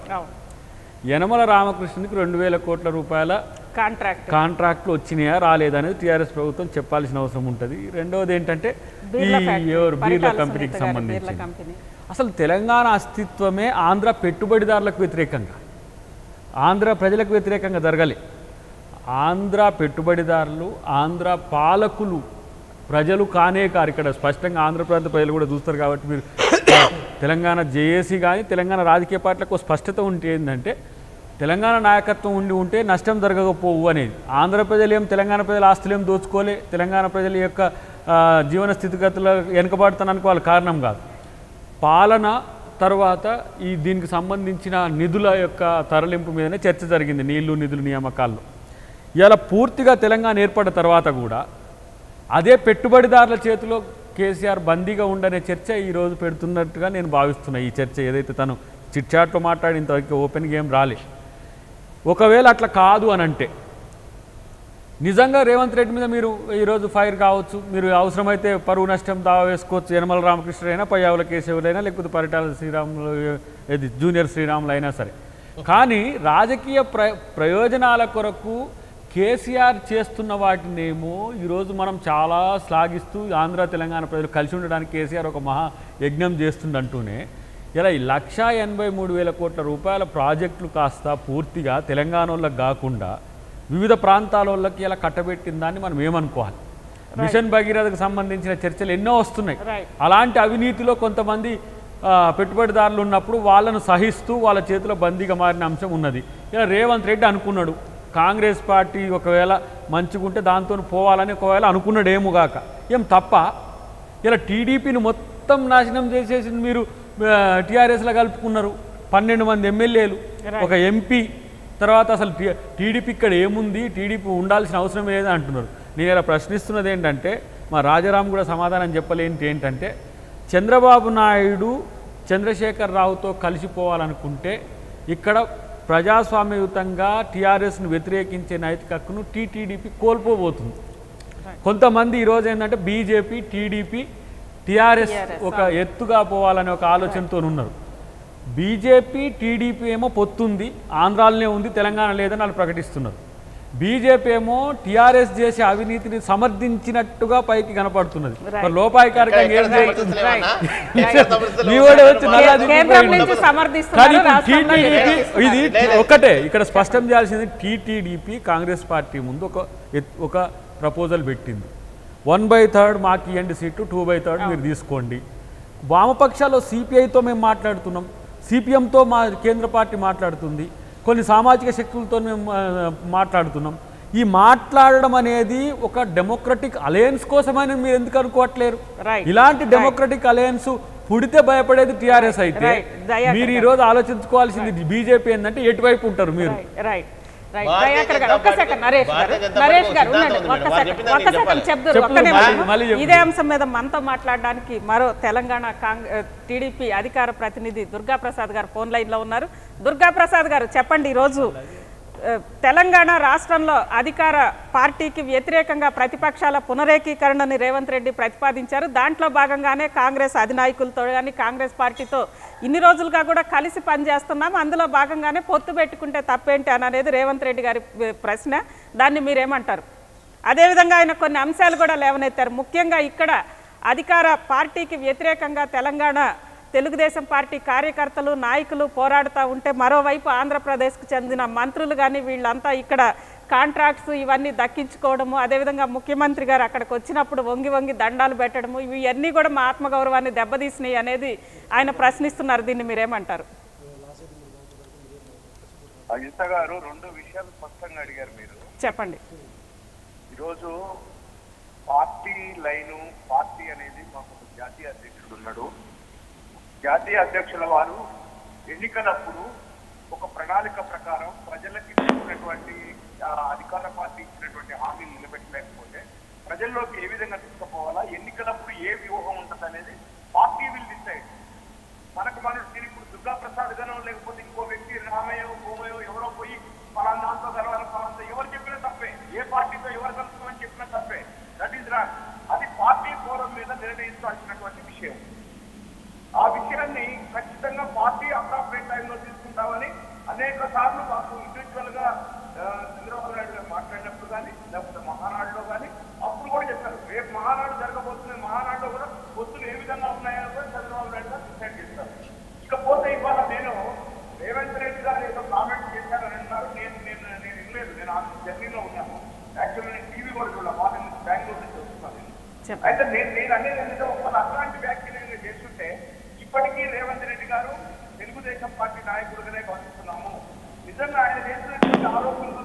యనమల రామకృష్ణునికి రెండు వేల కోట్ల రూపాయల కాంట్రాక్ట్. కాంట్రాక్ట్లు వచ్చినాయా రాలేదా అనేది టీఆర్ఎస్ ప్రభుత్వం చెప్పాల్సిన అవసరం ఉంటుంది. రెండవది ఏంటంటే ఈ బీర్లా కంపెనీకి సంబంధించి. అసలు తెలంగాణ అస్తిత్వమే ఆంధ్ర పెట్టుబడిదారులకు వ్యతిరేకంగా. ఆంధ్ర ప్రజలకు వ్యతిరేకంగా జరగాలి. ఆంధ్ర పెట్టుబడిదారులు ఆంధ్ర పాలకులు ప్రజలు కానే కారు. ఇక్కడ స్పష్టంగా ఆంధ్రప్రదేశ్ ప్రజలు కూడా చూస్తారు కాబట్టి మీరు తెలంగాణ జేఏసీ కానీ తెలంగాణ రాజకీయ పార్టీలకు స్పష్టత ఉంటే ఏంటంటే తెలంగాణ నాయకత్వం ఉండి ఉంటే నష్టం జరగకపోవు అనేది. ఆంధ్ర ప్రజలు ఏం తెలంగాణ ప్రజల ఆస్తులు ఏం దోచుకోలే తెలంగాణ ప్రజల యొక్క జీవన స్థితిగతుల వెనుకబాటుతనానికి వాళ్ళ కారణం కాదు. పాలన తర్వాత ఈ దీనికి సంబంధించిన నిధుల యొక్క తరలింపు మీదనే చర్చ జరిగింది నీళ్ళు నిధులు నియామకాల్లో. ఇలా పూర్తిగా తెలంగాణ ఏర్పడిన తర్వాత కూడా అదే పెట్టుబడిదారుల చేతిలో కేసీఆర్ బందీగా ఉండనే చర్చ ఈరోజు పెడుతున్నట్టుగా నేను భావిస్తున్నా. ఈ చర్చ ఏదైతే తను చిట్చాట్లో మాట్లాడి ఇంతవరకు ఓపెన్ గేమ్ రాలే. ఒకవేళ అట్లా కాదు అని అంటే నిజంగా రేవంత్ రెడ్డి మీద మీరు ఈరోజు ఫైర్ కావచ్చు మీరు అవసరమైతే పరువు నష్టం దావా వేసుకోవచ్చు యనమల రామకృష్ణ అయినా పయ్యావుల కేశవులైనా లేకపోతే పరిటాల శ్రీరాములు జూనియర్ శ్రీరాములు అయినా సరే. కానీ రాజకీయ ప్ర ప్రయోజనాల కొరకు కేసీఆర్ చేస్తున్న వాటినేమో ఈరోజు మనం చాలా శ్లాఘిస్తూ ఆంధ్ర తెలంగాణ ప్రజలు కలిసి ఉండడానికి కేసీఆర్ ఒక మహా యజ్ఞం చేస్తుండంటూనే ఇలా ఈ లక్ష ఎనభై మూడు వేల కోట్ల రూపాయల ప్రాజెక్టులు కాస్త పూర్తిగా తెలంగాణ వాళ్ళకి కాకుండా వివిధ ప్రాంతాల వాళ్ళకి ఇలా కట్టబెట్టిందాన్ని మనం ఏమనుకోవాలి? మిషన్ భగీరథకు సంబంధించిన చర్చలు ఎన్నో వస్తున్నాయి. అలాంటి అవినీతిలో కొంతమంది పెట్టుబడిదారులు ఉన్నప్పుడు వాళ్ళను సహిస్తూ వాళ్ళ చేతిలో బందీగా మారిన అంశం ఉన్నది. ఇలా రేవంత్ రెడ్డి అనుకున్నాడు. కాంగ్రెస్ పార్టీ ఒకవేళ మంచుకుంటే దాంతో పోవాలని ఒకవేళ అనుకున్నాడేమోగాక ఏం తప్ప? ఇలా టీడీపీని మొత్తం నాశనం చేసేసి మీరు టీఆర్ఎస్లో కలుపుకున్నారు. పన్నెండు మంది ఎమ్మెల్యేలు ఒక ఎంపీ తర్వాత అసలు టీడీపీ ఇక్కడ ఏముంది? టీడీపీ ఉండాల్సిన అవసరం లేదు అంటున్నారు. నేను ఇలా ప్రశ్నిస్తున్నది ఏంటంటే మా రాజారాం కూడా సమాధానం చెప్పలేంటి ఏంటంటే చంద్రబాబు నాయుడు చంద్రశేఖర్ రావుతో కలిసిపోవాలనుకుంటే ఇక్కడ ప్రజాస్వామ్యయుతంగా టీఆర్ఎస్ను వ్యతిరేకించే నైతిక హక్కును టీటీడీపీ కోల్పోబోతుంది. కొంతమంది ఈరోజు ఏంటంటే బీజేపీ టీడీపీ టీఆర్ఎస్ ఒక ఎత్తుగా పోవాలనే ఒక ఆలోచనతో ఉన్నారు. బీజేపీ టీడీపీ ఏమో పొత్తుంది ఆంధ్రాలోనే ఉంది తెలంగాణ లేదని వాళ్ళు ప్రకటిస్తున్నారు. బీజేపీ ఏమో టీఆర్ఎస్ చేసే అవినీతిని సమర్థించినట్టుగా పైకి కనపడుతున్నది. మరి లోపాయికారికంగా ఏం ఎక్కడ జరుగుతుంది సమర్థిస్తలేమన్నా? మీ ఎక్కడ సమర్థిస్తలేమన్నా? వాడే వచ్చి నల్లా కేంద్రం దిగిపోయిండు. నుంచి కానీ సమర్థిస్తున్నారు ఇప్పుడు రాష్ట్రంలో టీటీడీపీ ఇది. ఒకటే. ఇక్కడ స్పష్టం చేయాల్సింది టీటీడీపీ కాంగ్రెస్ పార్టీ ముందు ఒక ఒక ప్రపోజల్ పెట్టింది. వన్ బై థర్డ్ మాకు ఇవ్వండి సీటు టూ బై థర్డ్ మీరు తీసుకోండి. వామపక్షాల్లో సిపిఐతో మేము మాట్లాడుతున్నాం. సిపిఎంతో మా కేంద్ర పార్టీ మాట్లాడుతుంది. కొన్ని సామాజిక శక్తులతో మేము మాట్లాడుతున్నాం. ఈ మాట్లాడడం అనేది ఒక డెమోక్రటిక్ అలయన్స్ కోసమని మీరు ఎందుకు అనుకోవట్లేరు. ఇలాంటి డెమోక్రటిక్ అలయన్స్ పుడితే భయపడేది టీఆర్ఎస్ అయితే మీరు ఈ. రోజు ఆలోచించుకోవాల్సింది బీజేపీ ఏంటంటే ఎటువైపు ఉంటారు మీరు? రైట్ ఇదే అంశం మీద మనతో మాట్లాడడానికి మరో తెలంగాణ కాంగ్ టీడీపీ అధికార ప్రతినిధి దుర్గా ప్రసాద్ గారు ఫోన్ లైన్లో ఉన్నారు. దుర్గా ప్రసాద్ గారు చెప్పండి ఈరోజు ఆ, తెలంగాణ రాష్ట్రంలో అధికార పార్టీకి వ్యతిరేకంగా ప్రతిపక్షాల పునరేకీకరణని రేవంత్ రెడ్డి ప్రతిపాదించారు. దాంట్లో భాగంగానే కాంగ్రెస్ అధినాయకులతో కానీ కాంగ్రెస్ పార్టీతో ఇన్ని రోజులుగా కూడా కలిసి పనిచేస్తున్నాం. అందులో భాగంగానే పొత్తు పెట్టుకుంటే తప్పేంటి అని అనేది రేవంత్ రెడ్డి గారి ప్రశ్న. దాన్ని మీరేమంటారు? అదేవిధంగా ఆయన కొన్ని అంశాలు కూడా లేవనెత్తారు. ముఖ్యంగా ఇక్కడ అధికార పార్టీకి వ్యతిరేకంగా తెలంగాణ తెలుగుదేశం పార్టీ కార్యకర్తలు నాయకులు పోరాడుతూ ఉంటే మరోవైపు ఆంధ్రప్రదేశ్కు చెందిన మంత్రులు కానీ వీళ్ళంతా ఇక్కడ కాంట్రాక్ట్స్ ఇవన్నీ దక్కించుకోవడము అదేవిధంగా ముఖ్యమంత్రి గారు అక్కడికి వచ్చినప్పుడు వంగి వంగి దండాలు పెట్టడము ఇవన్నీ కూడా మా ఆత్మగౌరవాన్ని దెబ్బతీసినాయి అనేది ఆయన ప్రశ్నిస్తున్నారు. దీన్ని మీరేమంటారు? అజిత గారు రెండు విషయాలు స్పష్టంగా అడిగారు మీరు. చెప్పండి. ఈరోజు పార్టీ లైను పార్టీ అనేది మాకు జాతీయ అధ్యక్షుడు ఉన్నాడు. జాతీయ అధ్యక్షుల వారు ఎన్నికలప్పుడు ఒక ప్రణాళిక ప్రకారం ప్రజలకు ఇచ్చినటువంటి అధికార పార్టీ ఇచ్చినటువంటి హామీలు నిలబెట్టలేకపోతే ప్రజల్లోకి ఏ విధంగా తీసుకుపోవాలా? ఎన్నికలప్పుడు ఏ వ్యూహం ఉంటుంది అనేది పార్టీ విల్ డిసైడ్ మనకు మనం నేను ఇప్పుడు దుర్గా ప్రసాద్ గానో లేకపోతే ఇంకో వ్యక్తి రామయ్యో భూమయో ఎవరో పోయి ఫలానా దాంతో కలవాలి ఫలానా ఎవరు చెప్పినా తప్పే. ఏ పార్టీతో ఎవరు కలుపుతామని చెప్పినా తప్పే. దట్ ఈస్ రాంగ్ అది పార్టీ ఫోరం మీద నిర్ణయించాల్సినటువంటి విషయం. ఆ విషయాన్ని ఖచ్చితంగా పార్టీ అప్రాపరేట్ టైంలో తీసుకుంటామని అనేక సార్లు మాకు ఇండివిజువల్గా ఆ, చంద్రబాబు నాయుడు గారు మాట్లాడినప్పుడు కానీ లేకపోతే మహానాడులో కానీ అప్పుడు కూడా చెప్పారు రేపు మహానాడు జరగబోతుంది మహానాడులో కూడా పొత్తులు ఏ విధంగా ఉన్నాయో కూడా చంద్రబాబు నాయుడు గారు డిసైడ్ చేస్తారు ఇకపోతే ఇవాళ నేను రేవంత్ రెడ్డి గారు ఏదో కామెంట్ చేశారని అన్నారు నేను నేను నేను వినలేదు నేను ఆ జర్నీలో ఉన్నాను యాక్చువల్లీ నేను టీవీ కూడా చూడాలి మార్నింగ్ నుంచి బెంగళూరు నుంచి వస్తున్నాను నేను. చెప్పండి అయితే నేను నేను అనేది ఏంటంటే అట్లాంటి వ్యాఖ్యలు చేస్తుంటే ఇప్పటికీ రేవంత్ రెడ్డి గారు తెలుగుదేశం పార్టీ నాయకుడుగానే భావిస్తున్నాము. నిజంగా ఆయన చేసినటువంటి ఆరోపణలు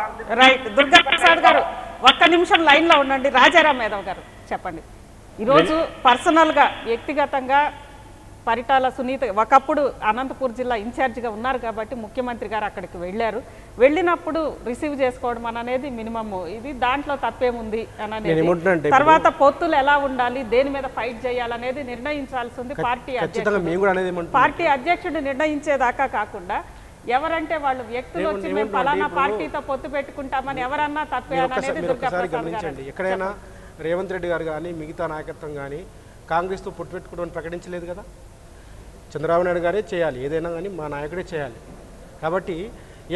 నాకు తెలిసి. రైట్ దుర్గా ప్రసాద్ గారు ఒక్క నిమిషం లైన్లో ఉండండి. రాజారాం యాదవ్ గారు చెప్పండి. ఈరోజు పర్సనల్గా వ్యక్తిగతంగా పరిటాల సునీత ఒకప్పుడు అనంతపూర్ జిల్లా ఇన్ఛార్జిగా ఉన్నారు కాబట్టి ముఖ్యమంత్రి గారు అక్కడికి వెళ్ళారు. వెళ్ళినప్పుడు రిసీవ్ చేసుకోవడం అని అనేది మినిమమ్. ఇది దాంట్లో తప్పేముంది అని తర్వాత పొత్తులు ఎలా ఉండాలి దేని మీద ఫైట్ చేయాలనేది నిర్ణయించాల్సి ఉంది పార్టీ అధ్యక్షుడు. పార్టీ అధ్యక్షుడు నిర్ణయించేదాకా కాకుండా ఎవరంటే వాళ్ళు వ్యక్తులు వచ్చి మేము ఫలానా పార్టీతో పొత్తు పెట్టుకుంటామని ఎవరన్నా తప్పే అనేది గమనించండి. ఎక్కడైనా రేవంత్ రెడ్డి గారు కానీ మిగతా నాయకత్వం కానీ కాంగ్రెస్తో పొట్టు పెట్టుకోవడం ప్రకటించలేదు కదా. చంద్రబాబు నాయుడు గారే చేయాలి. ఏదైనా కానీ మా నాయకుడే చేయాలి. కాబట్టి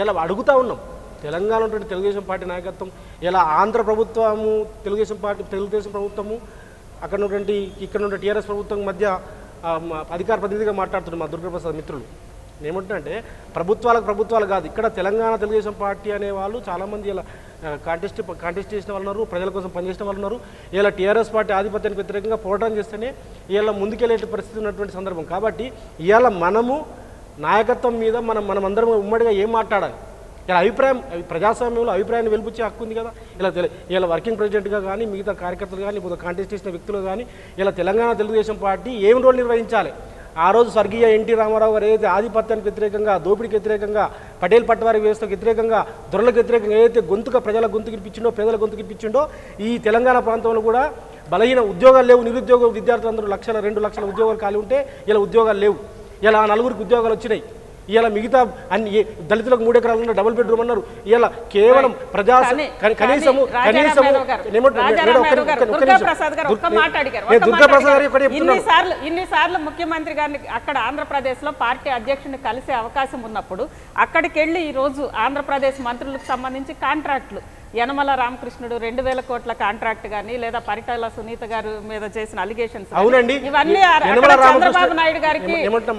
ఇలా అడుగుతా ఉన్నాం. తెలంగాణ ఉన్నటువంటి తెలుగుదేశం పార్టీ నాయకత్వం ఇలా ఆంధ్ర ప్రభుత్వము తెలుగుదేశం పార్టీ తెలుగుదేశం ప్రభుత్వము అక్కడ ఉన్నటువంటి ఇక్కడ ఉన్న టీఆర్ఎస్ ప్రభుత్వం మధ్య అధికార ప్రతినిధిగా మాట్లాడుతున్నారు మా దుర్గాప్రసాద్ మిత్రులు. ఏమంటున్నారంటే ప్రభుత్వాలకు ప్రభుత్వాలు కాదు. ఇక్కడ తెలంగాణ తెలుగుదేశం పార్టీ అనే వాళ్ళు చాలామంది ఇలా కాంటెస్ట్ కాంటెస్ట్ చేసిన వాళ్ళు ఉన్నారు ప్రజల కోసం పనిచేసిన వాళ్ళు ఉన్నారు. ఇలా టీఆర్ఎస్ పార్టీ ఆధిపత్యానికి వ్యతిరేకంగా పోరాటం చేస్తేనే ఇలా ముందుకెళ్ళే పరిస్థితి ఉన్నటువంటి సందర్భం. కాబట్టి ఇవాళ మనము నాయకత్వం మీద మనం మనం అందరం ఉమ్మడిగా ఏం మాట్లాడాలి? ఇలా అభిప్రాయం ప్రజాస్వామ్యంలో అభిప్రాయాన్ని వెలిపించే హక్కు ఉంది కదా? ఇలా తెల ఇలా వర్కింగ్ ప్రెసిడెంట్గా కానీ మిగతా కార్యకర్తలు కానీ ఇప్పుడు కాంటెస్ట్ చేసిన వ్యక్తులు కానీ ఇలా తెలంగాణ తెలుగుదేశం పార్టీ ఏం రోల్ నిర్వహించాలి? ఆ రోజు స్వర్గీయ ఎన్టీ రామారావు గారు ఏదైతే ఆధిపత్యానికి వ్యతిరేకంగా దోపిడీకి వ్యతిరేకంగా పటేల్ పట్టవారి వ్యవస్థకు వ్యతిరేకంగా దొరలకు వ్యతిరేకంగా ఏదైతే గొంతుక ప్రజల గొంతు ఇప్పించిండో పేదల గొంతు ఇప్పించిండో ఈ తెలంగాణ ప్రాంతంలో కూడా బలహీన ఉద్యోగాలు లేవు నిరుద్యోగ విద్యార్థులందరూ లక్షల రెండు లక్షల ఉద్యోగాలు ఖాళీ ఉంటే ఇలా ఉద్యోగాలు లేవు. ఇలా నలుగురికి ఉద్యోగాలు వచ్చినాయి. ఇలా మిగతా అన్ని దళితులకు మూడు ఎకరాలు ఉన్న డబుల్ బెడ్రూమ్ అన్నారు. ఇలా కేవలం ప్రజా కనీసము కనీసము ఇన్నిసార్లు ముఖ్యమంత్రి గారిని అక్కడ ఆంధ్రప్రదేశ్లో పార్టీ అధ్యక్షుని కలిసే అవకాశం ఉన్నప్పుడు అక్కడికి వెళ్ళి ఈ రోజు ఆంధ్రప్రదేశ్ మంత్రులకు సంబంధించి కాంట్రాక్ట్లు యనమల రామకృష్ణుడు రెండు వేల కోట్ల కాంట్రాక్ట్ గానీ లేదా పరిటాల సునీత గారు మీద చేసిన అలిగేషన్స్ అవునండి. ఇవన్నీ చంద్రబాబు నాయుడు గారికి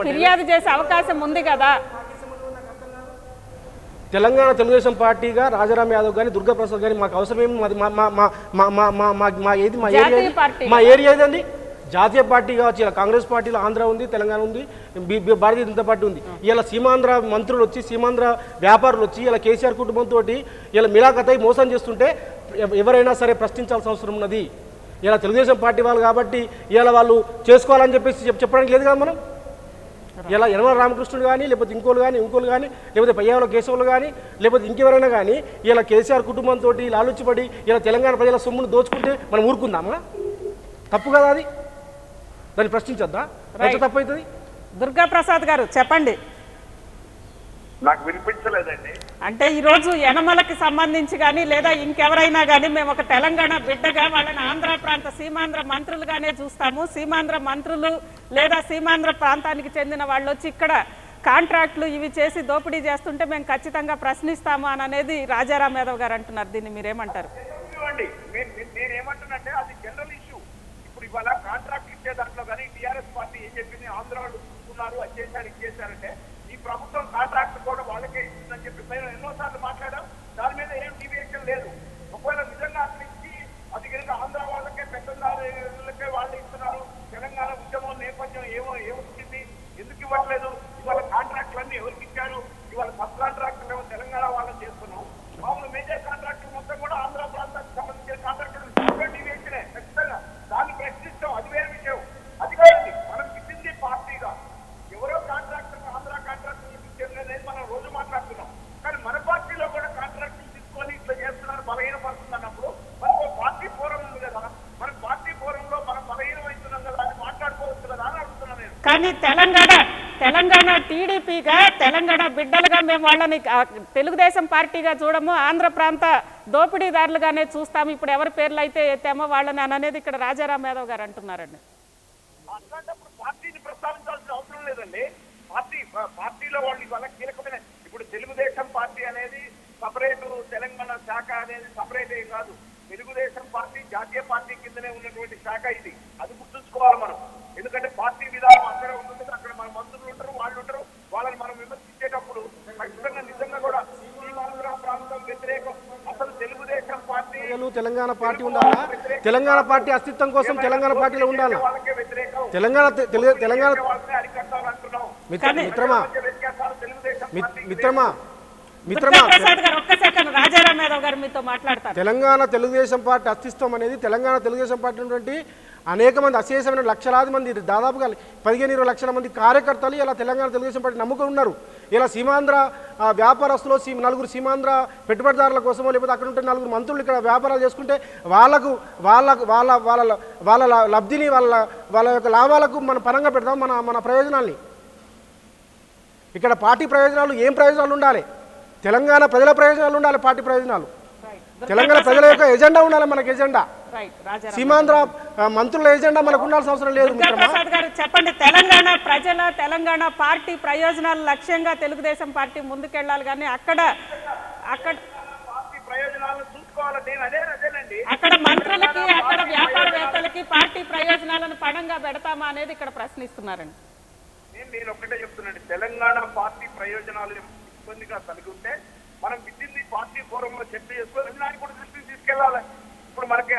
ఫిర్యాదు చేసే అవకాశం ఉంది కదా. తెలంగాణ తెలుగుదేశం పార్టీగా రాజారాం యాదవ్ గాని దుర్గా ప్రసాద్ మాకు అవసరం ఏమి మా మా మా మా ఏది మా ఏరియా మా ఏరియా ఏదండి జాతీయ పార్టీ కావచ్చు ఇలా కాంగ్రెస్ పార్టీలో ఆంధ్ర ఉంది తెలంగాణ ఉంది భారతీయ జనతా పార్టీ ఉంది. ఇలా సీమాంధ్ర మంత్రులు వచ్చి సీమాంధ్ర వ్యాపారులు వచ్చి ఇలా కేసీఆర్ కుటుంబంతో ఇలా మిలాఖతై మోసం చేస్తుంటే ఎవరైనా సరే ప్రశ్నించాల్సిన అవసరం ఉన్నది. ఇలా తెలుగుదేశం పార్టీ వాళ్ళు కాబట్టి ఇలా వాళ్ళు చేసుకోవాలని చెప్పేసి చెప్- చెప్పడానికి లేదు కదా మనం? ఇలా యనమల రామకృష్ణుడు కానీ లేకపోతే ఇంకోళ్ళు కానీ ఇంకోళ్ళు కానీ లేకపోతే పయ్యావుల కేశవులు కానీ లేకపోతే ఇంకెవరైనా కానీ ఇలా కేసీఆర్ కుటుంబంతో ఇలా ఆలోచిపడి ఇలా తెలంగాణ ప్రజల సొమ్మును దోచుకుంటే మనం ఊరుకుందామా? తప్పు కదా అది. దాన్ని ప్రశ్నించొద్దా? ఎంత తప్పు అవుతుంది దుర్గా ప్రసాద్ గారు చెప్పండి. నాకు వినిపించలేదండి. అంటే ఈరోజు యనమలకి సంబంధించి కానీ లేదా ఇంకెవరైనా కానీ మేము ఒక తెలంగాణ బిడ్డగా వాళ్ళని ఆంధ్ర ప్రాంత సీమాంధ్ర మంత్రులుగానే చూస్తాము. సీమాంధ్ర మంత్రులు లేదా సీమాంధ్ర ప్రాంతానికి చెందిన వాళ్ళు వచ్చి ఇక్కడ కాంట్రాక్ట్లు ఇవి చేసి దోపిడీ చేస్తుంటే మేము ఖచ్చితంగా ప్రశ్నిస్తాము అని అనేది రాజారాం యాదవ్ గారు అంటున్నారు. దీన్ని మీరేమంటారు? అది జనరల్ ఇవాళ కాంట్రాక్ట్ ఇచ్చే దాంట్లో కానీ టీఆర్ఎస్ పార్టీ ఏం చెప్పింది? ఆంధ్ర వాళ్ళు చూసుకున్నారు అది చేశారు ఇది చేశారంటే ఈ ప్రభుత్వం కాంట్రాక్ట్ కూడా వాళ్ళకే ఇస్తుందని చెప్పి మేము ఎన్నోసార్లు మాట్లాడాం. దాని మీద ఏం డివియేషన్ లేదు. ఒకవేళ నిజంగా అక్కడి నుంచి అది కనుక ఆంధ్ర వాళ్ళకే పెద్దదారు వాళ్ళు ఇస్తున్నారు తెలంగాణ ఉద్యమం నేపథ్యం ఏమో ఏమొచ్చింది ఎందుకు ఇవ్వట్లేదు ఇవాళ కాంట్రాక్టులన్నీ ఎవరికి ఇచ్చారు ఇవాళ సబ్ కాంట్రాక్టులు ఏమో తెలంగాణ వాళ్ళని చేస్తున్నాం మామూలు మేజర్ కాంట్రాక్టులు మొత్తం కూడా ఆంధ్ర ప్రాంతానికి సంబంధించిన కాంట్రాక్టులు డివియేషనే ఖచ్చితంగా దాన్ని ప్రశ్నిస్తాం అది వేరే విషయం అది కాదండి మనం ఇచ్చింది పార్టీగా ఎవరో కాంట్రాక్టర్ ఆంధ్ర కాంట్రాక్టర్ ఇచ్చారు అనేది మనం రోజు మాట్లాడుతున్నాం కానీ మన పార్టీలో కూడా కాంట్రాక్టులు తీసుకొని ఇట్లా చేస్తున్నారు బలహీనపడుతుంది అన్నప్పుడు మనకు ఒక పార్టీ ఫోరం ఉంది కదా మన పార్టీ ఫోరంలో మనం బలహీనమవుతున్నాం కదా అని మాట్లాడుకోవచ్చు కదా అని అడుగుతున్నాను నేను కానీ తెలంగాణ తెలంగాణ టీడీపీగా తెలంగాణ బిడ్డలుగా మేము వాళ్ళని తెలుగుదేశం పార్టీగా చూడము ఆంధ్ర ప్రాంత దోపిడీదారులుగానే చూస్తాము. ఇప్పుడు ఎవరి పేర్లు అయితే ఎత్తామో వాళ్ళని అని అనేది ఇక్కడ రాజారాం యాదవ్ గారు అంటున్నారండి. పార్టీని ప్రస్తావించాల్సిన అవసరం లేదండి. పార్టీ పార్టీలో వాళ్ళు ఇవాళ కీలకమైన ఇప్పుడు తెలుగుదేశం పార్టీ అనేది సపరేట్ తెలంగాణ శాఖ అనేది సపరేట్ కాదు. తెలుగుదేశం పార్టీ జాతీయ పార్టీ కిందనే ఉన్నటువంటి శాఖ ఇది. అది గుర్తుంచుకోవాలి మనం. ఎందుకంటే పార్టీ విధానం అక్కడ ఉంటుంది అక్కడ మన మంత్రులు ఉంటారు వాళ్ళు ఉంటారు. వాళ్ళని మనం విమర్శించేటప్పుడు ఖచ్చితంగా నిజంగా కూడా సీమాంధ్ర ప్రాంతం వ్యతిరేకం. అసలు తెలుగుదేశం పార్టీ ప్రజలు తెలంగాణ పార్టీ ఉండాలా? తెలంగాణ పార్టీ అస్తిత్వం కోసం తెలంగాణ పార్టీలో ఉండాలా? తెలంగాణ తెలంగాణ మిత్రమా? మిత్రమా? మిత్రమా? తెలంగాణ తెలుగుదేశం పార్టీ అస్తిత్వం అనేది తెలంగాణ తెలుగుదేశం పార్టీ ఉన్నటువంటి అనేక మంది అశేషమైన లక్షలాది మంది దాదాపుగా పదిహేను ఇరవై లక్షల మంది కార్యకర్తలు ఇలా తెలంగాణ తెలుగుదేశం పార్టీ నమ్ముకొని ఉన్నారు. ఇలా సీమాంధ్ర వ్యాపారస్తులు సీ నలుగురు సీమాంధ్ర పెట్టుబడిదారుల కోసమో లేకపోతే అక్కడ ఉంటే నలుగురు మంత్రులు ఇక్కడ వ్యాపారాలు చేసుకుంటే వాళ్ళకు వాళ్ళకు వాళ్ళ వాళ్ళ వాళ్ళ లబ్ధిని వాళ్ళ వాళ్ళ యొక్క లాభాలకు మనం పరంగా పెడతాం మన మన ప్రయోజనాల్ని. ఇక్కడ పార్టీ ప్రయోజనాలు ఏం ప్రయోజనాలు ఉండాలి? తెలంగాణ ప్రజల ప్రయోజనాలు ఉండాలి పార్టీ ప్రయోజనాలు. తెలంగాణ ప్రజల యొక్క ఎజెండా ఉండాలి మనకి ఎజెండా. సీమాంధ్ర మంత్రుల ఎజెండా మనకు ఉండాల్సిన అవసరం లేదు ప్రసాద్ గారు చెప్పండి తెలంగాణ ప్రజల తెలంగాణ పార్టీ ప్రయోజనాల లక్ష్యంగా తెలుగుదేశం పార్టీ ముందుకెళ్ళాలి కానీ అక్కడ అక్కడ పార్టీ ప్రయోజనాలను చూసుకోవాలి. నేను అదే అదేనండి అక్కడ మంత్రులకి అక్కడ వ్యాపారవేత్తలకి పార్టీ ప్రయోజనాలను పణంగా పెడతామా అనేది ఇక్కడ ప్రశ్నిస్తున్నారండి. నేను నేను ఒక్కటే చెప్తున్నాను తెలంగాణ పార్టీ ప్రయోజనాలు ఇబ్బందిగా కలిగి ఉంటే మనం విద్యుత్ పార్టీ ఫోరంలో చర్చ చేసుకొని దాన్ని కూడా దృష్టికి తీసుకెళ్ళాలి ఇప్పుడు మనకి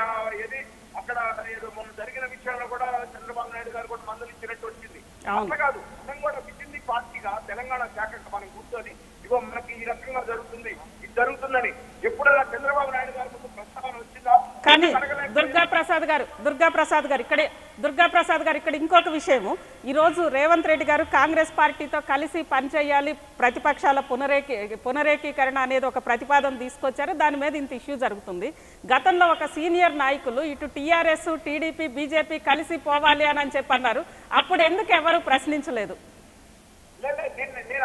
ఏది అక్కడ ఏదో మొన్న జరిగిన విషయంలో కూడా చంద్రబాబు నాయుడు గారు కూడా మందులు ఇచ్చినట్టు వచ్చింది. అట్లా కాదు. మనం కూడా విద్యుత్ పార్టీగా తెలంగాణ శాఖకు మనం కూర్చొని ఇగో మనకి ఈ రకంగా జరుగుతుంది. ఇది జరుగుతుందని ఎప్పుడైనా చంద్రబాబు నాయుడు గారి ముందు ప్రస్తావన వచ్చిందా కానీ. దుర్గా ప్రసాద్ గారు దుర్గా ప్రసాద్ గారు ఇక్కడే దుర్గా ప్రసాద్ గారు ఇక్కడ ఇంకొక విషయము. ఈరోజు రేవంత్ రెడ్డి గారు కాంగ్రెస్ పార్టీతో కలిసి పనిచేయాలి ప్రతిపక్షాల పునరేకి పునరేకీకరణ అనేది ఒక ప్రతిపాదన తీసుకొచ్చారు. దాని మీద ఇంత ఇష్యూ జరుగుతుంది. గతంలో ఒక సీనియర్ నాయకులు ఇటు టీఆర్ఎస్ టీడీపీ బీజేపీ కలిసి పోవాలి అని అని చెప్పి అన్నారు అప్పుడు ఎందుకు ఎవరు ప్రశ్నించలేదు?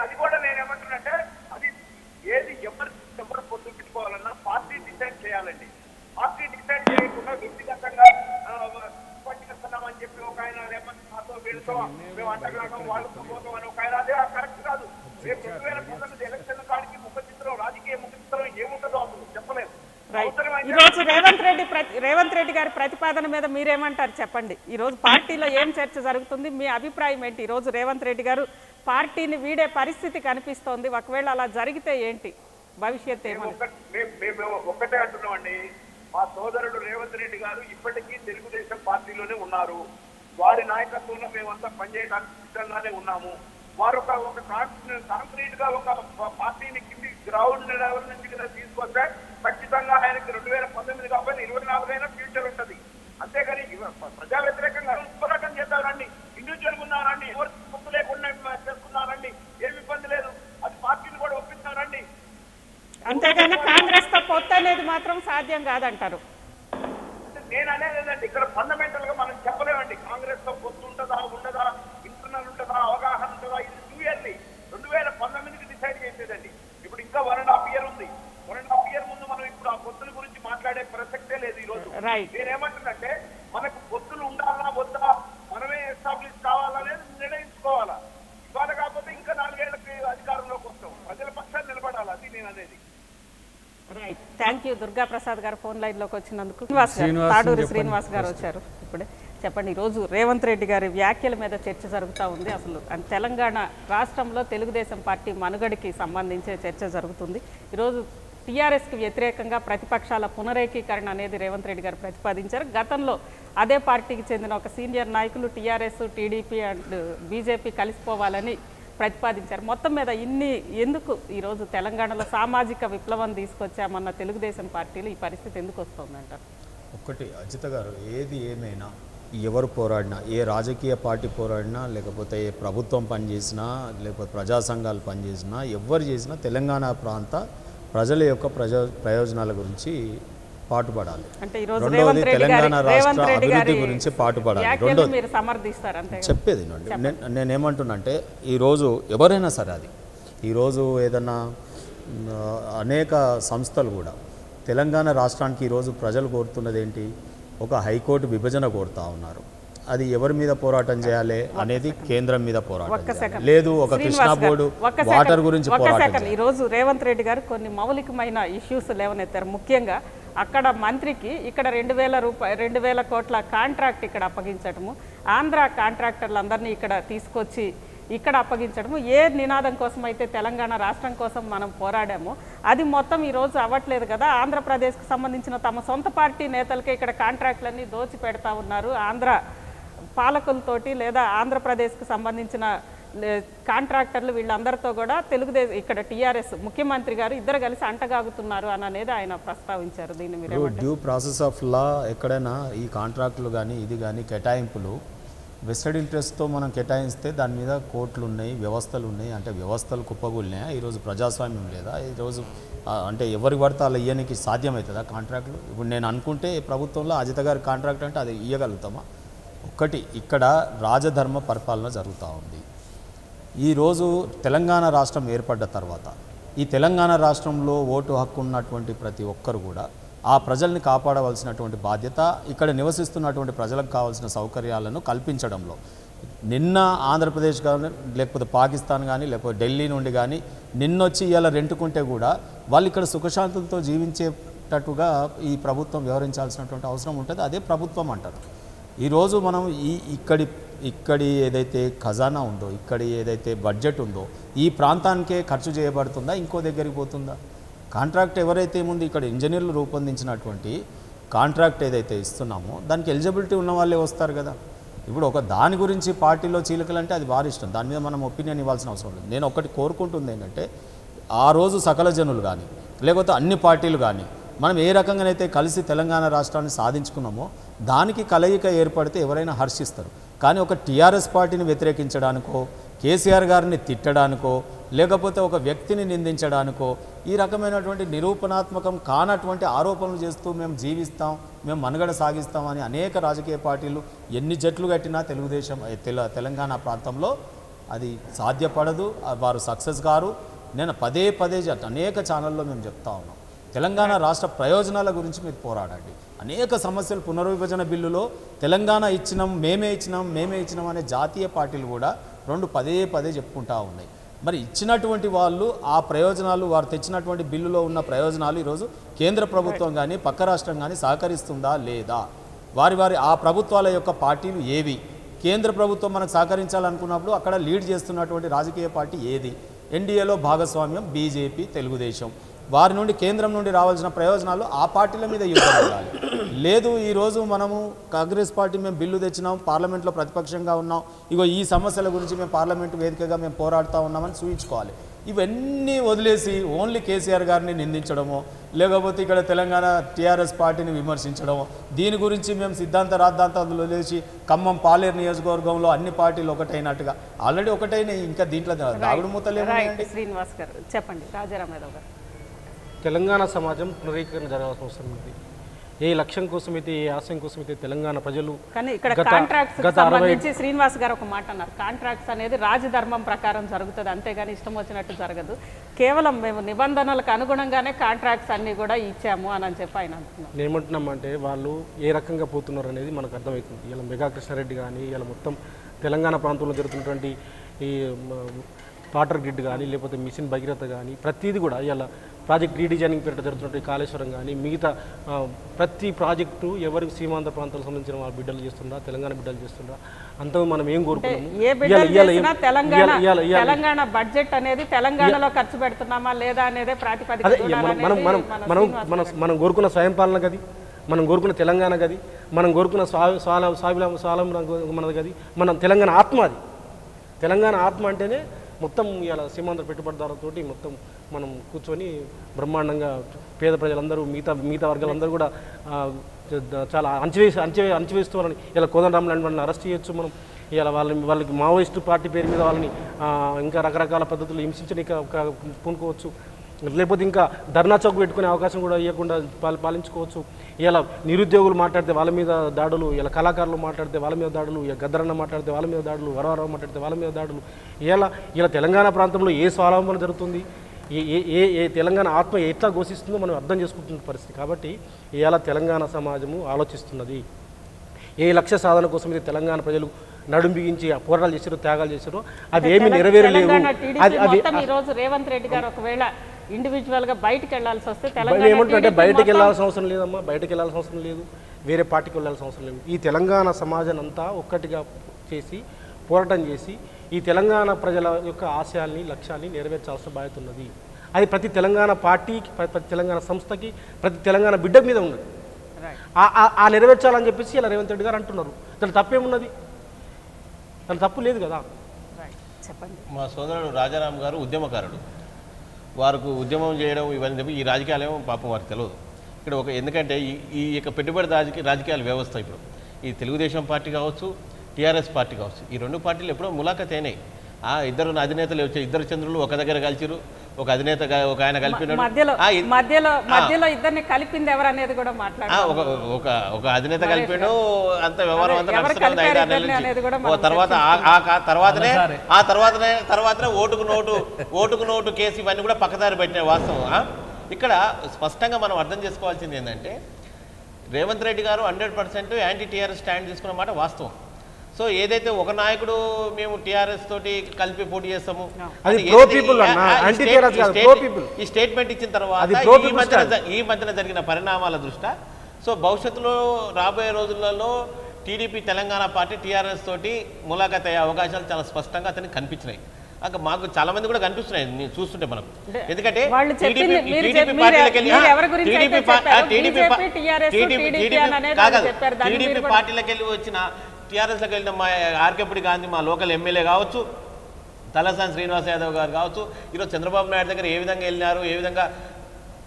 అది కూడా నేను ఏమంటున్నానంటే అది ఏది ఎవరు ఎవరు పొద్దు పెట్టుకోవాలన్నా పార్టీ డిసైడ్ చేయాలండి పార్టీ డిసైడ్ చేయకుండా వ్యక్తిగతంగా చెప్పి ఒక ఆయన రేపటి మాతో వీళ్ళతో మేము అంటగానం వాళ్ళతో పోతాం అని ఒక ఆయన అదే కరెక్ట్ కాదు. రేపు రెండు వేల పంతొమ్మిది ఎలక్షన్ కాడికి ముఖ చిత్రం రాజకీయ ముఖ చిత్రం ఏముంటుందో అసలు చెప్పలేదు. రైట్ అవసరమైతే ఈరోజు రేవంత్ రెడ్డి రేవంత్ రెడ్డి గారి ప్రతిపాదన మీద మీరేమంటారు చెప్పండి? ఈరోజు పార్టీలో ఏం చర్చ జరుగుతుంది? మీ అభిప్రాయం ఏంటి? ఈరోజు రేవంత్ రెడ్డి గారు పార్టీని వీడే పరిస్థితి కనిపిస్తోంది. ఒకవేళ అలా జరిగితే ఏంటి? భవిష్యత్ మేము ఒక్కటే అంటున్నామండి. మా సోదరుడు రేవంత్ రెడ్డి గారు ఇప్పటికీ తెలుగుదేశం పార్టీలోనే ఉన్నారు. వారి నాయకత్వంలో మేమంతా పనిచేయడానికి సిద్ధంగానే ఉన్నాము. వారు ఒక ఒక కాంక్రీట్గా ఒక పార్టీని కింది గ్రౌండ్ లెవెల్ నుంచి తీసుకొస్తే ఖచ్చితంగా ఆయనకి రెండు వేల పంతొమ్మిది కాబట్టి ఇరవై నాలుగు ఫ్యూచర్ ఉంటది. అంతేగాని ప్రజా వ్యతిరేకంగా పోరాటం చేద్దామండి ఇండివిజువల్ ఉన్నారండి ఎవరు గుర్తు లేకుండా చేసుకున్నారండి ఏమి ఇబ్బంది లేదు అది పార్టీని కూడా ఒప్పిస్తారండి అంతేగాని కాంగ్రెస్తో పొత్తు అనేది మాత్రం సాధ్యం కాదంటారు. నేను అనేది ఇక్కడ ఫండమెంటల్గా మనం చెప్పలేమండి. కాంగ్రెస్తో పొత్తు ఉంటుందా ఉండదా ఇంటర్నల్ ఉంటుందా అవగాహన ఉంటుందా ఇది టూ ఇయర్లీ రెండు వేల పంతొమ్మిదికి డిసైడ్ చేసేదండి. ఇప్పుడు ఇంకా వన్ అండ్ హాఫ్ ఇయర్ ఉంది. వన్ అండ్ హాఫ్ ఇయర్ ముందు మనం ఇప్పుడు ఆ పొత్తుల గురించి మాట్లాడే ప్రసక్తే లేదు ఈ రోజు. నేనేమంటున్నంటే మనకు పొత్తులు ఉండాలా వద్దా మనమే ఎస్టాబ్లిష్ కావాలనేది నిర్ణయించుకోవాలా ఇవాళ కాకపోతే ఇంకా నాలుగేళ్ళకి అధికారంలోకి వస్తాం ప్రజల పక్షాన్ని నిలబడాలి అది నేను అనేది right thank you Durga Prasad గారు ఫోన్ లైన్లోకి వచ్చినందుకు. శ్రీనివాస్ గారు శ్రీనివాస్ తాడూరి. శ్రీనివాస్ గారు వచ్చారు. ఇప్పుడే చెప్పండి. ఈరోజు రేవంత్ రెడ్డి గారి వ్యాఖ్యల మీద చర్చ జరుగుతూ ఉంది అసలు. అండ్ తెలంగాణ రాష్ట్రంలో తెలుగుదేశం పార్టీ మనుగడికి సంబంధించే చర్చ జరుగుతుంది. ఈరోజు టీఆర్ఎస్కి వ్యతిరేకంగా ప్రతిపక్షాల పునరేకీకరణ అనేది రేవంత్ రెడ్డి గారు ప్రతిపాదించారు. గతంలో అదే పార్టీకి చెందిన ఒక సీనియర్ నాయకులు టీఆర్ఎస్ టీడీపీ అండ్ బీజేపీ కలిసిపోవాలని ప్రతిపాదించారు. మొత్తం మీద ఇన్ని ఎందుకు ఈరోజు తెలంగాణలో సామాజిక విప్లవం తీసుకొచ్చామన్న తెలుగుదేశం పార్టీలు ఈ పరిస్థితి ఎందుకు వస్తుందంటారు? ఒక్కటి అజిత గారు ఏది ఏమైనా ఎవరు పోరాడినా ఏ రాజకీయ పార్టీ పోరాడినా లేకపోతే ఏ ప్రభుత్వం పనిచేసినా లేకపోతే ప్రజా సంఘాలు పనిచేసినా ఎవరు చేసినా తెలంగాణ ప్రాంత ప్రజల యొక్క ప్రజా ప్రయోజనాల గురించి పాటుపడాలి. రెండవది తెలంగాణ రాష్ట్ర అభివృద్ధి గారి గురించి పాటుపడాలి. రెండోది? చెప్పేది నేనేమంటున్నానంటే ఈరోజు ఎవరైనా సరే అది. ఈరోజు ఏదన్నా అనేక సంస్థలు కూడా తెలంగాణ రాష్ట్రానికి ఈరోజు ప్రజలు కోరుతున్నది ఏంటి? ఒక హైకోర్టు విభజన కోరుతా ఉన్నారు. అది ఎవరి మీద పోరాటం చేయాలి అనేది కేంద్రం మీద పోరాటం లేదు ఒక కృష్ణా బోర్డు వాటర్ గురించి పోరాటం చేయాలి. ఈరోజు రేవంత్ రెడ్డి గారు కొన్ని మౌలికమైన ఇష్యూస్ లేవనెత్తారు. ముఖ్యంగా అక్కడ మంత్రికి ఇక్కడ రెండు వేల రూపాయ రెండు వేల కోట్ల కాంట్రాక్ట్ ఇక్కడ అప్పగించడము ఆంధ్ర కాంట్రాక్టర్లందరినీ ఇక్కడ తీసుకొచ్చి ఇక్కడ అప్పగించడము ఏ నినాదం కోసం అయితే తెలంగాణ రాష్ట్రం కోసం మనం పోరాడామో అది మొత్తం ఈరోజు అవ్వట్లేదు కదా. ఆంధ్రప్రదేశ్కి సంబంధించిన తమ సొంత పార్టీ నేతలకే ఇక్కడ కాంట్రాక్ట్లన్నీ దోచి పెడతా ఉన్నారు. ఆంధ్ర పాలకులతోటి లేదా ఆంధ్రప్రదేశ్కి సంబంధించిన కాంట్రాక్టర్లు వీళ్ళందరితో కూడా తెలుగుదేశం ఇక్కడ టీఆర్ఎస్ ముఖ్యమంత్రి గారు ఇద్దరు కలిసి అంటగాగుతున్నారు అని అనేది ఆయన ప్రస్తావించారు. దీన్ని మీరు డ్యూ ప్రాసెస్ ఆఫ్ లా ఎక్కడైనా ఈ కాంట్రాక్టులు కానీ ఇది కానీ కేటాయింపులు వెస్టెడ్ ఇంట్రెస్ట్తో మనం కేటాయిస్తే దాని మీద కోర్టులు ఉన్నాయి వ్యవస్థలు ఉన్నాయి అంటే వ్యవస్థలు కుప్పగూలినాయా ఈరోజు ప్రజాస్వామ్యం లేదా? ఈరోజు అంటే ఎవరికి పడితే అలా ఇయ్యనికి సాధ్యమవుతుందా కాంట్రాక్టులు? ఇప్పుడు నేను అనుకుంటే ప్రభుత్వంలో అజిత గారి కాంట్రాక్ట్ అంటే అది ఇయ్యగలుగుతామా? ఒక్కటి ఇక్కడ రాజధర్మ పరిపాలన జరుగుతూ ఉంది. ఈరోజు తెలంగాణ రాష్ట్రం ఏర్పడ్డ తర్వాత ఈ తెలంగాణ రాష్ట్రంలో ఓటు హక్కు ఉన్నటువంటి ప్రతి ఒక్కరు కూడా ఆ ప్రజల్ని కాపాడవలసినటువంటి బాధ్యత ఇక్కడ నివసిస్తున్నటువంటి ప్రజలకు కావాల్సిన సౌకర్యాలను కల్పించడంలో. నిన్న ఆంధ్రప్రదేశ్ కానీ లేకపోతే పాకిస్తాన్ కానీ లేకపోతే ఢిల్లీ నుండి కానీ నిన్నొచ్చి ఇలా రెంటుకుంటే కూడా వాళ్ళు ఇక్కడ సుఖశాంతులతో జీవించేటట్టుగా ఈ ప్రభుత్వం వ్యవహరించాల్సినటువంటి అవసరం ఉంటుంది. అదే ప్రభుత్వం అంటారు. ఈరోజు మనం ఈ ఇక్కడి ఇక్కడి ఏదైతే ఖజానా ఉందో ఇక్కడి ఏదైతే బడ్జెట్ ఉందో ఈ ప్రాంతానికే ఖర్చు చేయబడుతుందా? ఇంకో దగ్గరికి పోతుందా? కాంట్రాక్ట్ ఎవరైతే ముందు ఇక్కడ ఇంజనీర్లు రూపొందించినటువంటి కాంట్రాక్ట్ ఏదైతే ఇస్తున్నామో దానికి ఎలిజిబిలిటీ ఉన్న వాళ్ళే వస్తారు కదా. ఇప్పుడు ఒక దాని గురించి పార్టీలో చీలికలంటే అది వారి ఇష్టం. దాని మీద మనం ఒపీనియన్ ఇవ్వాల్సిన అవసరం లేదు. నేను ఒకటి కోరుకుంటుంది ఏంటంటే ఆ రోజు సకల జనులు కానీ లేకపోతే అన్ని పార్టీలు కానీ మనం ఏ రకంగానైతే కలిసి తెలంగాణ రాష్ట్రాన్ని సాధించుకున్నామో దానికి కలయిక ఏర్పడితే ఎవరైనా హర్షిస్తారు. కానీ ఒక టీఆర్ఎస్ పార్టీని వ్యతిరేకించడానికో కేసీఆర్ గారిని తిట్టడానికో లేకపోతే ఒక వ్యక్తిని నిందించడానికో ఈ రకమైనటువంటి నిరూపణాత్మకం కానటువంటి ఆరోపణలు చేస్తూ మేము జీవిస్తాం మేము మనుగడ సాగిస్తామని అనేక రాజకీయ పార్టీలు ఎన్ని జట్లు కట్టినా తెలుగుదేశం తెల తెలంగాణ ప్రాంతంలో అది సాధ్యపడదు వారు సక్సెస్ గారు నేను పదే పదే అనేక ఛానల్లో మేము చెప్తా ఉన్నాం. తెలంగాణ రాష్ట్ర ప్రయోజనాల గురించి మీరు పోరాడండి. అనేక సమస్యలు పునర్విభజన బిల్లులో తెలంగాణ ఇచ్చినాం మేమే ఇచ్చినాం మేమే ఇచ్చినాం అనే జాతీయ పార్టీలు కూడా రెండు పదే పదే చెప్పుకుంటా ఉన్నాయి. మరి ఇచ్చినటువంటి వాళ్ళు ఆ ప్రయోజనాలు వారు తెచ్చినటువంటి బిల్లులో ఉన్న ప్రయోజనాలు ఈరోజు కేంద్ర ప్రభుత్వం కానీ పక్క రాష్ట్రం కానీ సహకరిస్తుందా లేదా? వారి వారి ఆ ప్రభుత్వాల యొక్క పార్టీలు ఏవి? కేంద్ర ప్రభుత్వం మనకు సహకరించాలనుకున్నప్పుడు అక్కడ లీడ్ చేస్తున్నటువంటి రాజకీయ పార్టీ ఏది? ఎన్డీఏలో భాగస్వామ్యం బీజేపీ తెలుగుదేశం. వారి నుండి కేంద్రం నుండి రావాల్సిన ప్రయోజనాలు ఆ పార్టీల మీద యుద్ధం ఉండాలి. లేదు ఈరోజు మనము కాంగ్రెస్ పార్టీ మేము బిల్లు తెచ్చినాం పార్లమెంట్లో ప్రతిపక్షంగా ఉన్నాం ఇగో ఈ సమస్యల గురించి మేము పార్లమెంట్ వేదికగా మేము పోరాడుతూ ఉన్నామని చూపించుకోవాలి ఇవన్నీ వదిలేసి ఓన్లీ కేసీఆర్ గారిని నిందించడమో లేకపోతే ఇక్కడ తెలంగాణ టీఆర్ఎస్ పార్టీని విమర్శించడమో దీని గురించి మేము సిద్ధాంత రాద్ధాంతాలు వదిలేసి ఖమ్మం పాలేరు నియోజకవర్గంలో అన్ని పార్టీలు ఒకటైనట్టుగా. ఆల్రెడీ ఒకటైనాయి ఇంకా దీంట్లో దాగుడు మూతలు రైట్ ఏమున్నాయండి? శ్రీనివాస్ గారు చెప్పండి రాజారాం గారు. తెలంగాణ సమాజం పునరీకరణ జరగాల్సిన అవసరం ఉంది. ఏ లక్ష్యం కోసం అయితే ఏ ఆశయం కోసం అయితే తెలంగాణ ప్రజలు కానీ ఇక్కడ కాంట్రాక్ట్స్ అరవై సంబంధించి శ్రీనివాస్ గారు ఒక మాట అన్నారు. కాంట్రాక్ట్స్ అనేది రాజధర్మం ప్రకారం జరుగుతుంది. అంతేగాని ఇష్టం వచ్చినట్టు జరగదు. కేవలం మేము నిబంధనలకు అనుగుణంగానే కాంట్రాక్ట్స్ అన్ని కూడా ఇచ్చాము అని అని చెప్పి ఆయన అంటున్నారు. ఏమంటున్నామంటే వాళ్ళు ఏ రకంగా పోతున్నారు అనేది మనకు అర్థమవుతుంది. ఇలా మెగా కృష్ణారెడ్డి కానీ ఇలా మొత్తం తెలంగాణ ప్రాంతంలో జరుగుతున్నటువంటి ఈ వాటర్ గ్రిడ్ కానీ లేకపోతే మిషన్ భగీరథ కానీ ప్రతిదీ కూడా ఇలా ప్రాజెక్ట్ రీడిజైనింగ్ పేరిట జరుగుతున్నటువంటి కాళేశ్వరం కానీ మిగతా ప్రతి ప్రాజెక్టు ఎవరికి సీమాంత ప్రాంతాలకు సంబంధించిన వాళ్ళ బిడ్డలు చేస్తుండ్రా తెలంగాణ బిడ్డలు చేస్తుండ్రా అంత మనం ఏం ఇవాళ- ఇవాళ ఏం- తెలంగాణ ఇవాళ- ఇవాళ- ఇవాళ- తెలంగాణ బడ్జెట్ అనేది తెలంగాణలో ఖర్చు పెడుతున్నామా లేదా అనేదే ప్రాతిపదిక మనం మనం మనం మనం మనం కోరుకున్న స్వయం పాలన గది మనం కోరుకున్న తెలంగాణ గది మనం కోరుకున్న స్వా స్వాల స్వాభిలా మనది గది మనం తెలంగాణ ఆత్మ అది. తెలంగాణ ఆత్మ అంటేనే మొత్తం ఇలా సీమాంధ్ర పెట్టుబడిదారులతోటి మొత్తం మనం కూర్చొని బ్రహ్మాండంగా పేద ప్రజలందరూ మిగతా మిగతా వర్గాలందరూ కూడా చాలా అంచవేసి అంచవే అంచవేస్తున్నారని ఇలా కోదండరామ్ లాంటి వాళ్ళని అరెస్ట్ చేయొచ్చు మనం. ఇలా వాళ్ళని వాళ్ళకి మావోయిస్టు పార్టీ పేరు మీద వాళ్ళని ఇంకా రకరకాల పద్ధతులు హింసించడానికి పూనుకోవచ్చు. లేకపోతే ఇంకా ధర్నా చౌక్ పెట్టుకునే అవకాశం కూడా ఇవ్వకుండా పాలి పాలించుకోవచ్చు. ఇలా నిరుద్యోగులు మాట్లాడితే వాళ్ళ మీద దాడులు ఇలా కళాకారులు మాట్లాడితే వాళ్ళ మీద దాడులు ఇలా గద్దరన్న మాట్లాడితే వాళ్ళ మీద దాడులు వరవరావు మాట్లాడితే వాళ్ళ మీద దాడులు. ఇలా ఇలా తెలంగాణ ప్రాంతంలో ఏ స్వావలంబన జరుగుతుంది? ఏ ఏ తెలంగాణ ఆత్మ ఎట్లా ఘోషిస్తుందో మనం అర్థం చేసుకుంటున్న పరిస్థితి. కాబట్టి ఇలా తెలంగాణ సమాజము ఆలోచిస్తున్నది. ఏ లక్ష్య సాధన కోసం అయితే తెలంగాణ ప్రజలు నడుం బిగించి ఆ పోరాటాలు చేశారో త్యాగాలు చేశారో అవి ఏమి నెరవేరలేవు. తెలంగాణ అది రేవంత్ రెడ్డి గారు ఒకవేళ ఇండివిజువల్గా బయటికి వెళ్ళాల్సి వస్తే తెలంగాణ ఏమంటుంటే బయటకు వెళ్ళాల్సిన అవసరం లేదమ్మా బయటకు వెళ్ళాల్సిన అవసరం లేదు వేరే పార్టీకి వెళ్ళాల్సిన అవసరం లేదు. ఈ తెలంగాణ సమాజం అంతా ఒక్కటిగా చేసి పోరాటం చేసి ఈ తెలంగాణ ప్రజల యొక్క ఆశయాల్ని లక్ష్యాల్ని నెరవేర్చాల్సిన బాధ్యత ఉన్నది. అది ప్రతి తెలంగాణ పార్టీకి ప్రతి తెలంగాణ సంస్థకి ప్రతి తెలంగాణ బిడ్డ మీద ఉన్నది. ఆ- ఆ- ఆ నెరవేర్చాలని చెప్పేసి ఇలా రేవంత్ రెడ్డి గారు అంటున్నారు. దాని తప్పేమున్నది? దాని తప్పు లేదు కదా. చెప్పండి. మా సోదరుడు రాజారాం గారు ఉద్యమకారుడు. వారికి ఉద్యమం చేయడం ఇవన్నీ చెప్పి ఈ రాజకీయాలేమో పాపం వారికి తెలియదు ఇక్కడ ఒక ఎందుకంటే ఈ ఈ యొక్క పెట్టుబడి రాజకీయ రాజకీయాల వ్యవస్థ ఇప్పుడు. ఈ తెలుగుదేశం పార్టీ కావచ్చు టీఆర్ఎస్ పార్టీ కావచ్చు. ఈ రెండు పార్టీలు ఎప్పుడో ములాఖత్ అయినాయి. ఆ ఇద్దరు అధినేతలు వచ్చే ఇద్దరు చంద్రులు ఒక దగ్గర కలిసిరు ఒక అధినేత ఒక ఆయన కలిపినాడు. ఒక ఒక అధినేత కలిపాడు అంత వ్యవహారం అంతా ఐదారు నెలల నుంచి. మనం తర్వాత తర్వాతనే ఆ తర్వాతనే తర్వాతనే ఓటుకు నోటు ఓటుకు నోటు కేసు ఇవన్నీ కూడా పక్కదారి పెట్టిన వాస్తవం ఆ? ఇక్కడ స్పష్టంగా మనం అర్థం చేసుకోవాల్సింది ఏంటంటే రేవంత్ రెడ్డి గారు hundred percent anti TRS stand తీసుకున్న మాట వాస్తవం. సో ఏదైతే ఒక నాయకుడు మేము టీఆర్ఎస్ తోటి కలిపి పోటీ చేస్తాము ఈ- స్టేట్మెంట్ ఇచ్చిన తర్వాత ఈ మధ్యన జరిగిన పరిణామాల దృష్ట్యా సో భవిష్యత్తులో రాబోయే రోజులలో టీడీపీ తెలంగాణ పార్టీ టీఆర్ఎస్ తోటి ములాఖత్ అయ్యే అవకాశాలు చాలా స్పష్టంగా అతనికి కనిపించినాయి. అక్క మాకు చాలా మంది కూడా కనిపిస్తున్నాయి నేను చూస్తుంటే మనం. ఎందుకంటే వాళ్ళు చెప్పింది TDP మీరు TDP చెప్- మీరు- పార్టీలకు వెళ్ళి- మీరు ఎవరి గురించి TDP అయితే పా- చెప్పారో, ఆ, TDP పా- BJP, TRS, TDP TDP అని అనేది కాదు, వాళ్ళు చెప్పారు. దాన్ని TDP మీరు కూడా- పార్టీలకు వెళ్ళి వచ్చిన టీఆర్ఎస్లోకి వెళ్ళిన మా ఆర్కేపూడి గాంధీ మా లోకల్ ఎమ్మెల్యే కావచ్చు తలసాని శ్రీనివాస్ యాదవ్ గారు కావచ్చు ఈరోజు చంద్రబాబు నాయుడు దగ్గర ఏ విధంగా వెళ్ళినారు ఏ విధంగా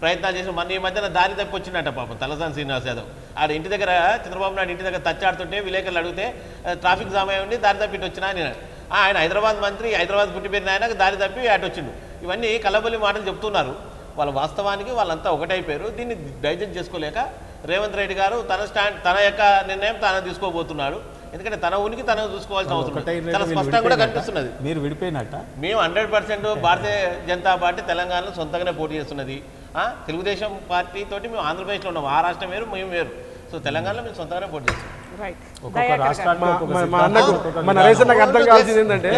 ప్రయత్నాలు చేసిన మన ఈ మధ్యన దారి తప్పి వచ్చినట్ట పాపం తలసాని శ్రీనివాస్ యాదవ్. ఆడ ఇంటి దగ్గర చంద్రబాబు నాయుడు ఇంటి దగ్గర తచ్చాడుతుంటే విలేకరులు అడిగితే ట్రాఫిక్ జామ్ అయి ఉండి దారి తప్పిటి వచ్చినా అని ఆయన హైదరాబాద్ మంత్రి హైదరాబాద్ పుట్టిపోయిన ఆయన దారి తప్పి అటు వచ్చిండు. ఇవన్నీ కలబొల్లి మాటలు చెప్తున్నారు. వాళ్ళ వాస్తవానికి వాళ్ళంతా ఒకటైపోయారు. దీన్ని డైజెస్ట్ చేసుకోలేక రేవంత్ రెడ్డి గారు తన స్టాండ్ తన యొక్క నిర్ణయం తాను తీసుకోబోతున్నాడు. ఎందుకంటే తన ఉనికి తను చూసుకోవాల్సిన అవసరం. చాలా స్పష్టంగా కూడా కనిపిస్తున్నది. మీరు విడిపోయినట్ట? మేము hundred percent Bharatiya Janata party తెలంగాణలో సొంతంగానే పోటీ చేస్తున్నది. ఆ, తెలుగుదేశం పార్టీ తోటి మేము ఆంధ్రప్రదేశ్లో ఉన్నాం. ఆ రాష్ట్రం వేరు మేము వేరు. సో తెలంగాణలో మేము సొంతంగానే పోటీ చేస్తాం అర్థం. కావాల్సింది ఏంటంటే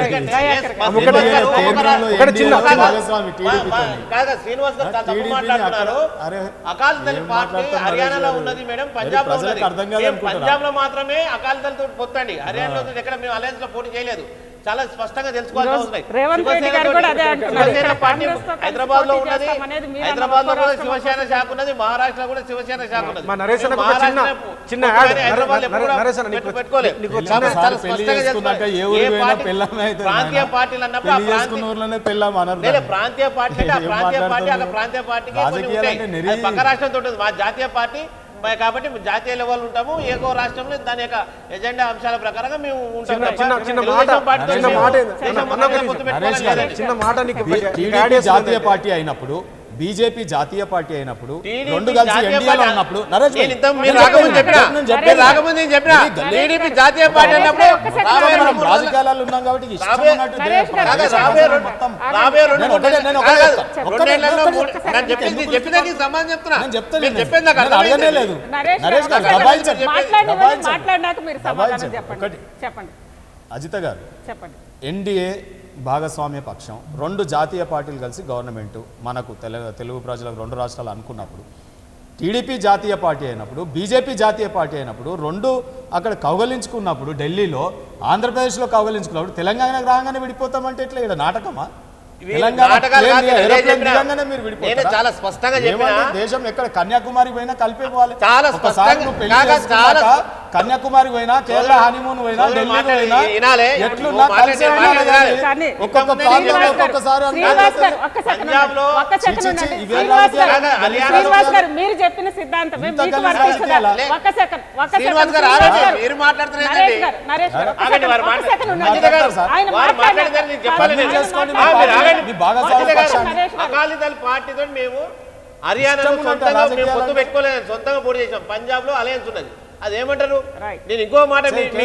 హర్యానాలో? ఉన్నది మేడం పంజాబ్లో? పంజాబ్లో మాత్రమే అకాల్ దళ తోటి పొత్తండి హర్యానాలో ఎక్కడ? మేము అలయన్స్లో పోటీ చేయలేదు. చాలా స్పష్టంగా కలిసి హైదరాబాద్లో ఉన్నది హైదరాబాద్లో కూడా శివసేన శాఖ ఉన్నది మహారాష్ట్ర కూడా శివసేన శాఖ ఉన్నది. తెలుసుకోవాలి. ప్రాంతీయ. పార్టీలు అన్నప్పుడు ప్రాంతీయ పార్టీ అంటే ప్రాంతీయ పార్టీ అక్కడ? ప్రాంతీయ పార్టీకి పక్క రాష్ట్రంతో ఉంటుంది. మా జాతీయ పార్టీ కాబట్టి మేము జాతీయ లెవెల్ ఉంటాము ఏకో రాష్ట్రంలో దాని యొక్క ఎజెండా అంశాల ప్రకారంగా మేము ఉంటాం. జాతీయ పార్టీ అయినప్పుడు బీజేపీ జాతీయ పార్టీ అయినప్పుడు రెండు కలిసి ఎన్డీఏలో ఉన్నప్పుడు నరేష్ టీడీపీ జాతీయ పార్టీ రాజకీయాలలో ఉన్నాం కాబట్టి చెప్పింది. లేదు. నరేష్ గారు దబాయించండి. చెప్పండి. అజిత గారు. చెప్పండి. ఎన్డీఏ భాగస్వామ్య పక్షం. రెండు జాతీయ పార్టీలు కలిసి గవర్నమెంటు మనకు తెలుగు తెలుగు ప్రజలకు రెండు రాష్ట్రాలు అనుకున్నప్పుడు టీడీపీ జాతీయ పార్టీ అయినప్పుడు బీజేపీ జాతీయ పార్టీ అయినప్పుడు రెండు అక్కడ కౌగలించుకున్నప్పుడు ఢిల్లీలో ఆంధ్రప్రదేశ్లో కౌగలించుకున్నప్పుడు తెలంగాణకు రాగానే విడిపోతామంటే ఇట్లా ఇక్కడ నాటకమా? నేనే? చాలా స్పష్టంగా చెప్పినా. దేశం ఎక్కడ కన్యాకుమారి పోయినా కలిపే పోవాలి. చాలా స్పష్టంగా- కన్యాకుమారి పోయినా కేరళ హనీమూన్ పోయినా ఢిల్లీ పోయినా. ఎట్లున్నా ఒక్కొక్క ప్రాంతంలో ఒక్కొక్కసారి మీరు చెప్పిన మాట్లాడుతున్నారు అకాలీదళ పార్టీతో మేము హర్యానాలో సొంతంగా మేము పొత్తు పెట్టుకోలేదు సొంతంగా పోటీ చేసాం పంజాబ్లో అలయన్స్ ఉన్నది. అది ఏమంటారు. నేను ఇంకో మాట టీవీ-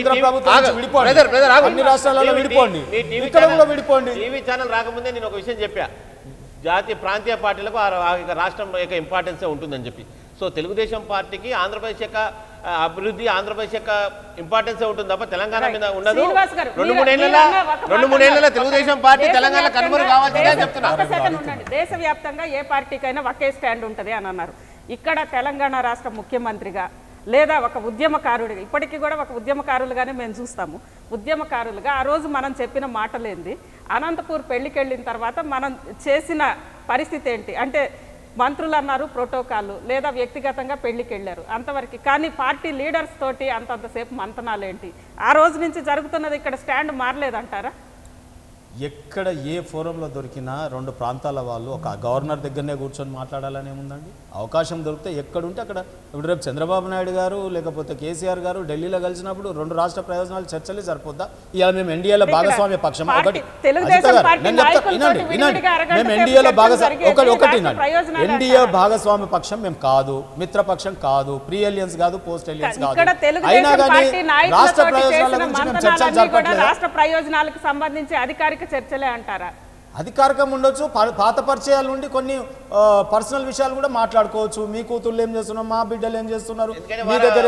ఛానల్- కూడా విడిపోండి. టీవీ ఛానల్ రాకముందే నేను ఒక విషయం చెప్పా. జాతీయ ప్రాంతీయ పార్టీలకు రాష్ట్రం యొక్క ఇంపార్టెన్సే ఉంటుందని చెప్పి. సో తెలుగుదేశం పార్టీకి ఆంధ్రప్రదేశ్ యొక్క అభివృద్ధి ఆంధ్రప్రదేశ్ యొక్క ఇంపార్టెన్స్ ఉంటుంది తప్ప తెలంగాణ. మీద ఉండదు రెండు మూడేళ్ళ రెండు మూడేళ్ళ. తెలుగుదేశం పార్టీ తెలంగాణ కనుమరు కావాల్సిందే చెప్తున్నా ఉండండి. దేశవ్యాప్తంగా ఏ పార్టీకైనా ఒకే స్టాండ్ ఉంటుంది అని అన్నారు ఇక్కడ తెలంగాణ రాష్ట్ర ముఖ్యమంత్రిగా లేదా ఒక ఉద్యమకారుడిగా ఇప్పటికీ కూడా ఒక ఉద్యమకారులుగానే మేము చూస్తాము ఉద్యమకారులుగా ఆ రోజు మనం చెప్పిన మాటలేంది అనంతపూర్ పెళ్ళికి వెళ్ళిన తర్వాత మనం చేసిన పరిస్థితి ఏంటి అంటే మంత్రులు అన్నారు ప్రోటోకాల్ లేదా వ్యక్తిగతంగా పెళ్ళికి వెళ్ళారు అంతవరకు. కానీ పార్టీ లీడర్స్ తోటి అంతంతసేపు మంతనాలు ఏంటి ఆ రోజు నుంచి జరుగుతున్నది ఇక్కడ స్టాండ్ మారలేదంటారా? ఎక్కడ ఏ ఫోరంలో దొరికినా రెండు ప్రాంతాల వాళ్ళు ఒక గవర్నర్ దగ్గరనే కూర్చొని మాట్లాడాలని ఏముందండి? అవకాశం దొరికితే ఎక్కడుంటే అక్కడ. ఇప్పుడు రేపు చంద్రబాబు నాయుడు గారు లేకపోతే కేసీఆర్ గారు ఢిల్లీలో కలిసినప్పుడు రెండు రాష్ట్ర ప్రయోజనాలు చర్చలే సరిపోద్దా? ఇవాళ మేము ఎన్డీఏలో భాగస్వామ్య పక్షం ఒకటి. వినండి వినండి. మేము ఎన్డీఏలో భాగస్వామ్యం జరిగేది. ఒకటి ఎన్డీఏ? భాగస్వామ్య పక్షం మేము కాదు మిత్రపక్షం కాదు ప్రీ ఎలియన్స్ కాదు పోస్ట్ ఎలియన్స్ కాదు. అయినా కానీ రాష్ట్ర ప్రయోజనాల గురించి మేము చర్చలు మంతనాలన్నీ కూడా జరపట్లేదా? రాష్ట్ర ప్రయోజనాలకు సంబంధించి అధికారిక చర్చలే అంటారా? అధికారికం ఉండొచ్చు పాత పరిచయాలు ఉండి కొన్ని పర్సనల్ విషయాలు కూడా మాట్లాడుకోవచ్చు. మీ కూతుళ్ళు ఏం చేస్తున్నారు మా బిడ్డలు ఏం చేస్తున్నారు మీ దగ్గర.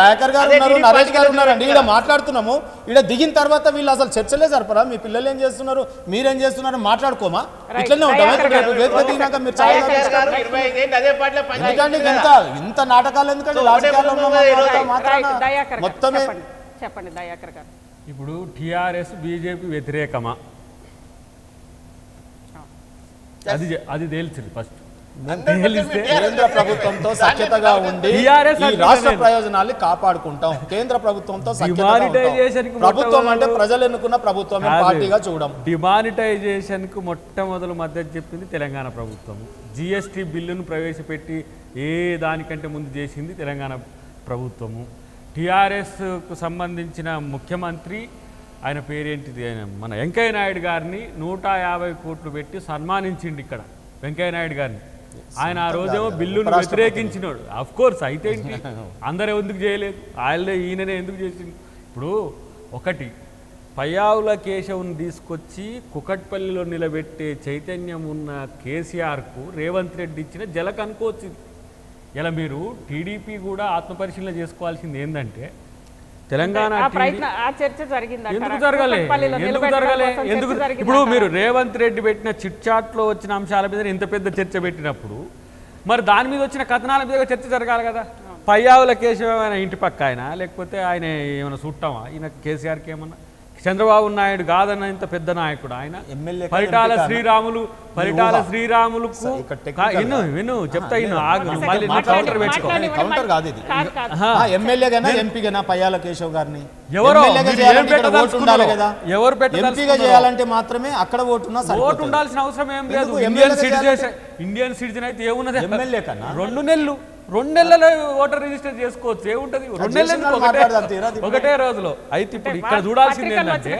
దయాకర్ గారు ఉన్నారు నరేష్ గారు ఉన్నారండి. ఇక్కడ మాట్లాడుతున్నాము. ఇక్కడ దిగిన తర్వాత వీళ్ళు అసలు చర్చలే జరపరా? మీ పిల్లలు ఏం చేస్తున్నారు? మీరేం చేస్తున్నారు? మాట్లాడుకోమా. ఇట్లనే ఉంటాం ఇంత నాటకాలు ఎందుకంటే రాజకీయాల్లో మొత్తమే చెప్పండి దయాకర్ గారు. ఇప్పుడు టీఆర్ఎస్ బీజేపీ వ్యతిరేకమా? అది అది తేల్చింది ఫస్ట్. కేంద్ర ప్రభుత్వంతో సఖ్యతగా ఉండి రాష్ట్ర ప్రయోజనాల్ని కాపాడుకుంటాం. కేంద్ర ప్రభుత్వంతో కి. ప్రభుత్వం అంటే ప్రజలు ఎన్నుకున్న ప్రభుత్వమే కాదు. పార్టీగా చూడం. డిమానిటైజేషన్కు మొట్టమొదలు మద్దతు చెప్పింది తెలంగాణ ప్రభుత్వం. జిఎస్టీ బిల్లును ప్రవేశపెట్టి ఏ దానికంటే ముందు చేసింది తెలంగాణ ప్రభుత్వము. టీఆర్ఎస్కు సంబంధించిన ముఖ్యమంత్రి ఆయన పేరేంటిది ఆయన? మన వెంకయ్య నాయుడు గారిని నూట యాభై కోట్లు పెట్టి సన్మానించిండు ఇక్కడ వెంకయ్య నాయుడు గారిని. ఆయన ఆ రోజేమో బిల్లును వ్యతిరేకించినాడు. అఫ్ కోర్స్ అయితే ఏంటి? అందరూ ఎందుకు చేయలేదు? ఆయనలే ఈయననే ఎందుకు చేసిండు? ఇప్పుడు ఒకటి పయ్యావుల కేశవుని తీసుకొచ్చి కుకట్పల్లిలో నిలబెట్టే చైతన్యం ఉన్న కేసీఆర్కు రేవంత్ రెడ్డి ఇచ్చిన జలక్. ఇలా మీరు టీడీపీ కూడా ఆత్మపరిశీలన చేసుకోవాల్సింది ఏంటంటే తెలంగాణ ఆ TDP ప్రయత్నం ఆ చర్చ జరిగింది ఎందుకు జరగలే? ఎందుకు జరగలే? ఎందుకు ఇప్పుడు మీరు రేవంత్ రెడ్డి పెట్టిన చిట్ చాట్లో వచ్చిన అంశాల మీద ఇంత పెద్ద చర్చ పెట్టినప్పుడు మరి దాని మీద వచ్చిన కథనాల మీద చర్చ జరగాలి కదా? పయ్యావుల కేశవ ఇంటి పక్క ఆయన లేకపోతే ఆయన ఏమైనా చుట్టామా? ఈయన కేసీఆర్కి ఏమన్నా? చంద్రబాబు నాయుడు కాదన్న ఇంత పెద్ద నాయకుడు ఆయన ఎమ్మెల్యే పరిటాల? శ్రీరాములు పరిటాల కా- విను. విను చెప్తా ఆ, విను. ఆగు మళ్ళీ కౌంటర్ పెట్టుకో. కౌంటర్ కాదు ఇది. ఎమ్మెల్యేగానా ఎంపీగానా పయ్యాల కేశవ్ గారిని ఎవరో? ఎవరు? ఎంపీగా చేయాలంటే మాత్రమే అక్కడ ఓటు ఉన్నా ఓటు. ఉండాల్సిన అవసరం ఏం లేదు? ఇండియన్ సిటిజన్ ఇండియన్ సిటిజన్ అయితే ఏమున్నది ఎమ్మెల్యే కన్నా? రెండు నెలలు రెండు నెలల్లో ఓటర్ రిజిస్టర్ చేసుకోవచ్చు. ఏముంటది? రెండు నెలలు ఎందుకు? ఒకటే రోజులో. అయితే ఇప్పుడు ఇక్కడ చూడాల్సింది ఏంటంటే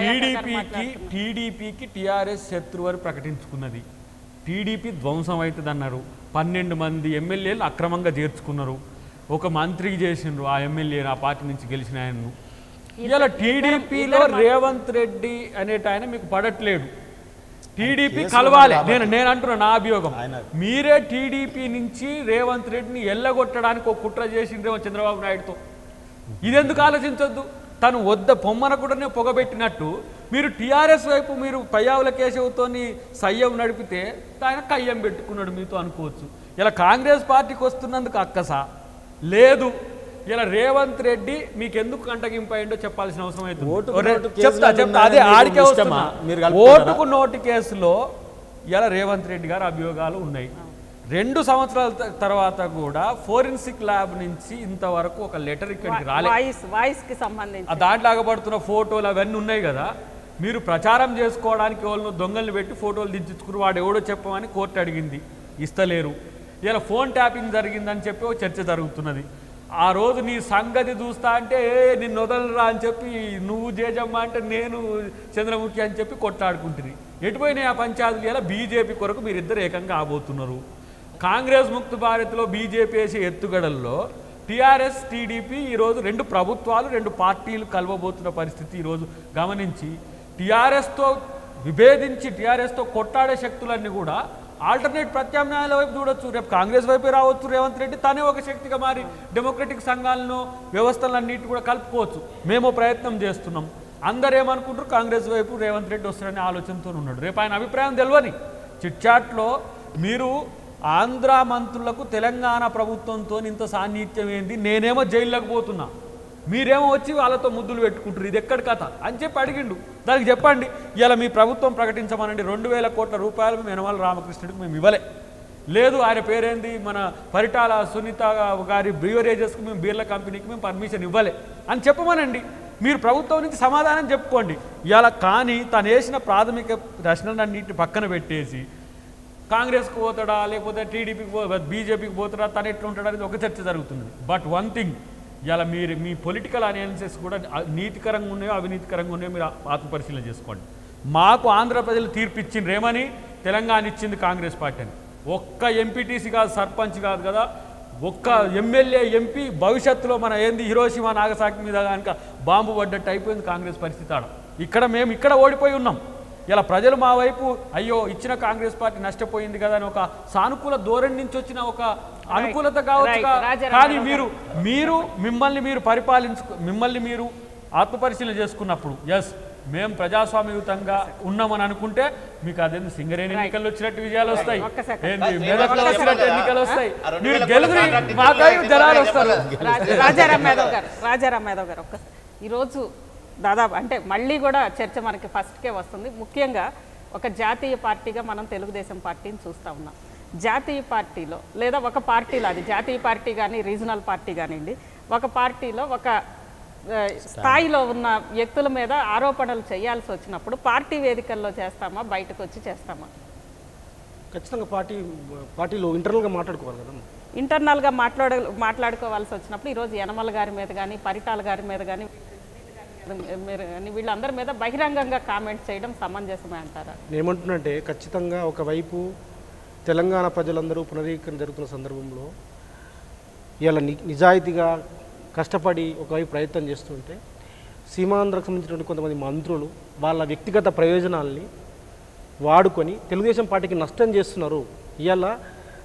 టీడీపీకి. టీడీపీకి టీఆర్ఎస్ శత్రువు అని ప్రకటించుకున్నది. టీడీపీ ధ్వంసం అవుతుంది అన్నారు. పన్నెండు మంది ఎమ్మెల్యేలు అక్రమంగా చేర్చుకున్నారు. ఒక మంత్రికి చేసిండ్రు ఆ ఎమ్మెల్యే ఆ పార్టీ నుంచి గెలిచిన ఆయన్ను. ఇలా టీడీపీలో రేవంత్ రెడ్డి అనేట ఆయన మీకు పడట్లేడు టీడీపీ కలవాలి. నేను నేను అంటున్నా నా అభియోగం. మీరే టీడీపీ నుంచి రేవంత్ రెడ్డిని ఎల్లగొట్టడానికి ఒక కుట్ర చేసిండ్రేమో చంద్రబాబు నాయుడుతో. ఇదెందుకు ఆలోచించొద్దు? తను వద్ద పొమ్మన కూడా పొగబెట్టినట్టు మీరు టీఆర్ఎస్ వైపు మీరు పయ్యావుల కేశవుతోని సయ్యం నడిపితే ఆయన కయ్యం పెట్టుకున్నాడు మీతో అనుకోవచ్చు. ఇలా కాంగ్రెస్ పార్టీకి వస్తున్నందుకు అక్కసా. లేదు. ఇలా రేవంత్ రెడ్డి మీకు ఎందుకు కంటగింపయిండో చెప్పాల్సిన అవసరం నోటు చెప్తా కేసులు చెప్తా అదే ఆడికే వస్తున్నా? ఓటుకు నోటు కేసులో ఇలా రేవంత్ రెడ్డి గారు అభియోగాలు ఉన్నాయి. రెండు సంవత్సరాల తర్వాత కూడా ఫోరెన్సిక్ ల్యాబ్ నుంచి ఇంతవరకు ఒక లెటర్ ఇక్కడికి రాలేదు సంబంధించి. ఆ దాంట్లో ఆగబడుతున్న ఫోటోలు అవన్నీ ఉన్నాయి కదా. మీరు ప్రచారం చేసుకోవడానికి వాళ్ళను దొంగల్ని పెట్టి ఫోటోలు దించుకుని వాడు ఎవడో చెప్పమని కోర్టు అడిగింది. ఇస్తలేరు. ఇలా ఫోన్ ట్యాపింగ్ జరిగిందని చెప్పి ఒక చర్చ జరుగుతున్నది. ఆ రోజు నీ సంగతి చూస్తా అంటే నిన్ను వదలరా అని చెప్పి నువ్వు జేజమ్మ అంటే నేను చంద్రముఖి అని చెప్పి కొట్లాడుకుంటుంది. ఎటుపోయినాయి ఆ పంచాయతీలు? ఇలా బీజేపీ కొరకు మీరిద్దరు ఏకంగా ఆబోతున్నారు. కాంగ్రెస్ ముక్త భారత్లో బీజేపీ వేసే ఎత్తుగడల్లో టీఆర్ఎస్ టీడీపీ ఈరోజు రెండు ప్రభుత్వాలు రెండు పార్టీలు కలవబోతున్న పరిస్థితి ఈరోజు గమనించి టీఆర్ఎస్తో విభేదించి టీఆర్ఎస్తో కొట్టాడే శక్తులన్నీ కూడా ఆల్టర్నేట్ ప్రత్యామ్నాయాల వైపు చూడొచ్చు. రేపు కాంగ్రెస్ వైపే రావచ్చు. రేవంత్ రెడ్డి తనే ఒక శక్తిగా మారి డెమోక్రటిక్ సంఘాలను వ్యవస్థలన్నిటి కూడా కలుపుకోవచ్చు. మేము ప్రయత్నం చేస్తున్నాం. అందరు ఏమనుకుంటారు కాంగ్రెస్ వైపు రేవంత్ రెడ్డి వస్తారనే ఆలోచనతో ఉన్నాడు. రేపు ఆయన అభిప్రాయం తెలియని చిట్చాట్లో మీరు ఆంధ్ర మంత్రులకు తెలంగాణ ప్రభుత్వంతో ఇంత సాన్నిహిత్యం ఏంది? నేనేమో జైల్లోకి పోతున్నా. మీరేమో వచ్చి వాళ్ళతో ముద్దులు పెట్టుకుంటారు ఇది ఎక్కడి కథ? అని చెప్పి అడిగిండు. దానికి చెప్పండి. ఇలా మీ ప్రభుత్వం ప్రకటించమనండి. రెండు వేల కోట్ల రూపాయలు మేము యనమల రామకృష్ణుడికి మేము ఇవ్వలే. లేదు ఆయన పేరేంది? మన పరిటాల సునీత గారి బ్రీవరేజెస్కి మేము బీర్ల కంపెనీకి మేము పర్మిషన్ ఇవ్వలే. అని చెప్పమనండి. మీరు ప్రభుత్వం నుంచి సమాధానం చెప్పుకోండి. ఇలా కానీ తను వేసిన ప్రాథమిక ప్రశ్నలన్నింటిని పక్కన పెట్టేసి కాంగ్రెస్కి పోతాడా? లేకపోతే టీడీపీకి పో బీజేపీకి పోతాడా? తను ఎట్లా ఉంటాడా అనేది ఒక చర్చ జరుగుతుంది బట్ వన్ థింగ్ ఇలా మీరు మీ పొలిటికల్ అనాలిసిస్ కూడా నీతికరంగా ఉన్నాయో అవినీతికరంగా ఉన్నాయో మీరు ఆత్మపరిశీలన చేసుకోండి. మాకు ఆంధ్ర ప్రజలు తీర్పు ఇచ్చింది రేమని తెలంగాణ ఇచ్చింది కాంగ్రెస్ పార్టీ అని. ఒక్క ఎంపీటీసీ కాదు సర్పంచ్ కాదు కదా. ఒక్క ఎమ్మెల్యే ఎంపీ భవిష్యత్తులో మన ఏంది? హిరోషిమా నాగసాకి మీద కనుక బాంబు పడ్డట్టు అయిపోయింది కాంగ్రెస్ పరిస్థితి ఆడ. ఇక్కడ మేము ఇక్కడ ఓడిపోయి ఉన్నాం. ఇలా ప్రజలు మా వైపు అయ్యో ఇచ్చిన కాంగ్రెస్ పార్టీ నష్టపోయింది కదా అని ఒక సానుకూల ధోరణి నుంచి వచ్చిన ఒక అనుకూలత కావచ్చు కానీ. మీరు మీరు మిమ్మల్ని మీరు పరిపాలించు మిమ్మల్ని మీరు ఆత్మపరిశీలన చేసుకున్నప్పుడు ఎస్ మేము ప్రజాస్వామ్యయుతంగా ఉన్నామని అనుకుంటే మీకు అదేంది సింగరేణి ఎన్నికలు వచ్చినట్టు విజయాలు వస్తాయి. మెదక్లో. వచ్చినట్టు ఎన్నికలు వస్తాయి. మీరు గెలుగురి జనాలు వస్తారు. రాజ- రాజారాం యాదవ్ గారు రాజారాం యాదవ్ గారు ఒక్కసారి ఈరోజు దాదాపు అంటే మళ్ళీ కూడా చర్చ మనకి ఫస్ట్కే వస్తుంది. ముఖ్యంగా ఒక జాతీయ పార్టీగా మనం తెలుగుదేశం పార్టీని చూస్తూ ఉన్నాం. జాతీయ పార్టీలో లేదా ఒక పార్టీలో అది జాతీయ పార్టీ కానీ రీజనల్ పార్టీ కానివ్వండి ఒక పార్టీలో ఒక స్థాయిలో ఉన్న వ్యక్తుల మీద ఆరోపణలు చేయాల్సి వచ్చినప్పుడు పార్టీ వేదికల్లో చేస్తామా బయటకు వచ్చి చేస్తామా? ఖచ్చితంగా పార్టీ పార్టీలో ఇంటర్నల్గా మాట్లాడుకోవాలి కదా ఇంటర్నల్గా మాట్లాడ మాట్లాడుకోవాల్సి వచ్చినప్పుడు ఈరోజు యనమల గారి మీద కానీ పరిటాల గారి మీద కానీ మీరు వీళ్ళందరి మీద బహిరంగంగా కామెంట్ చేయడం సమంజసమే అంటారా? ఏమంటున్నంటే ఖచ్చితంగా ఒకవైపు తెలంగాణ ప్రజలందరూ పునరీకరణ జరుగుతున్న సందర్భంలో ఇలా ని నిజాయితీగా కష్టపడి ఒకవైపు ప్రయత్నం చేస్తుంటే సీమాంధ్రకు సంబంధించినటువంటి కొంతమంది మంత్రులు వాళ్ళ వ్యక్తిగత ప్రయోజనాల్ని వాడుకొని తెలుగుదేశం పార్టీకి నష్టం చేస్తున్నారు. ఇవాళ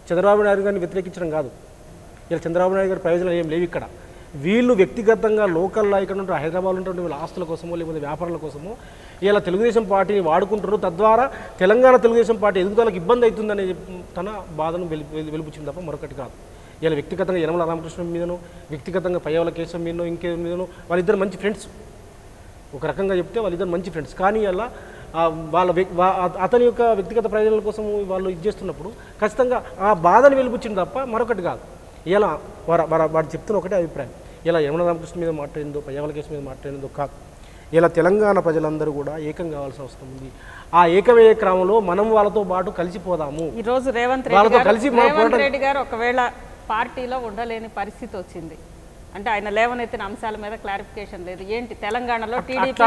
చంద్రబాబు నాయుడు గారిని వ్యతిరేకించడం కాదు. ఇలా చంద్రబాబు నాయుడు గారి ప్రయోజనాలు ఏం లేవు ఇక్కడ. వీళ్ళు వ్యక్తిగతంగా లోకల్లో ఇక్కడ ఉంటే హైదరాబాద్ ఉన్నటువంటి వీళ్ళ ఆస్తుల కోసమో లేకపోతే వ్యాపారాల కోసమో ఇలా తెలుగుదేశం పార్టీని వాడుకుంటారు తద్వారా తెలంగాణ తెలుగుదేశం పార్టీ ఎదుగుదలకు ఇబ్బంది అవుతుందనే తన బాధను వెలి తప్ప మరొకటి కాదు. ఇలా వ్యక్తిగతంగా యనమల రామకృష్ణ మీదనో వ్యక్తిగతంగా పయ్యవల కేశం మీదనో ఇంకే మీదనో వాళ్ళిద్దరు మంచి ఫ్రెండ్స్. ఒక రకంగా చెప్తే వాళ్ళిద్దరు మంచి ఫ్రెండ్స్. కానీ అలా వాళ్ళ అతని యొక్క వ్యక్తిగత ప్రయోజనాల కోసం వాళ్ళు ఇది చేస్తున్నప్పుడు ఖచ్చితంగా ఆ బాధను వెలిపుచ్చింది తప్ప మరొకటి కాదు. ఇలా వారు వారు చెప్తున్న ఒకటే అభిప్రాయం. ఇలా యమున రామకృష్ణ మీద మాట్లాడిందో పయ్యవల కేసు మీద మాట్లాడిందో కాదు. ఇలా తెలంగాణ ప్రజలందరూ కూడా ఏకం కావాల్సిన అవసరం ఉంది. ఆ ఏకమయ్యే క్రమంలో మనం వాళ్ళతో పాటు కలిసిపోదాము. ఈ రోజు రేవంత్ రెడ్డి కలిసి రేవంత్ రెడ్డి గారు ఒకవేళ పార్టీలో ఉండలేని పరిస్థితి వచ్చింది. అంటే ఆయన లేవనెత్తిన అంశాల మీద క్లారిఫికేషన్ లేదు. ఏంటి? తెలంగాణలో టీడీపీ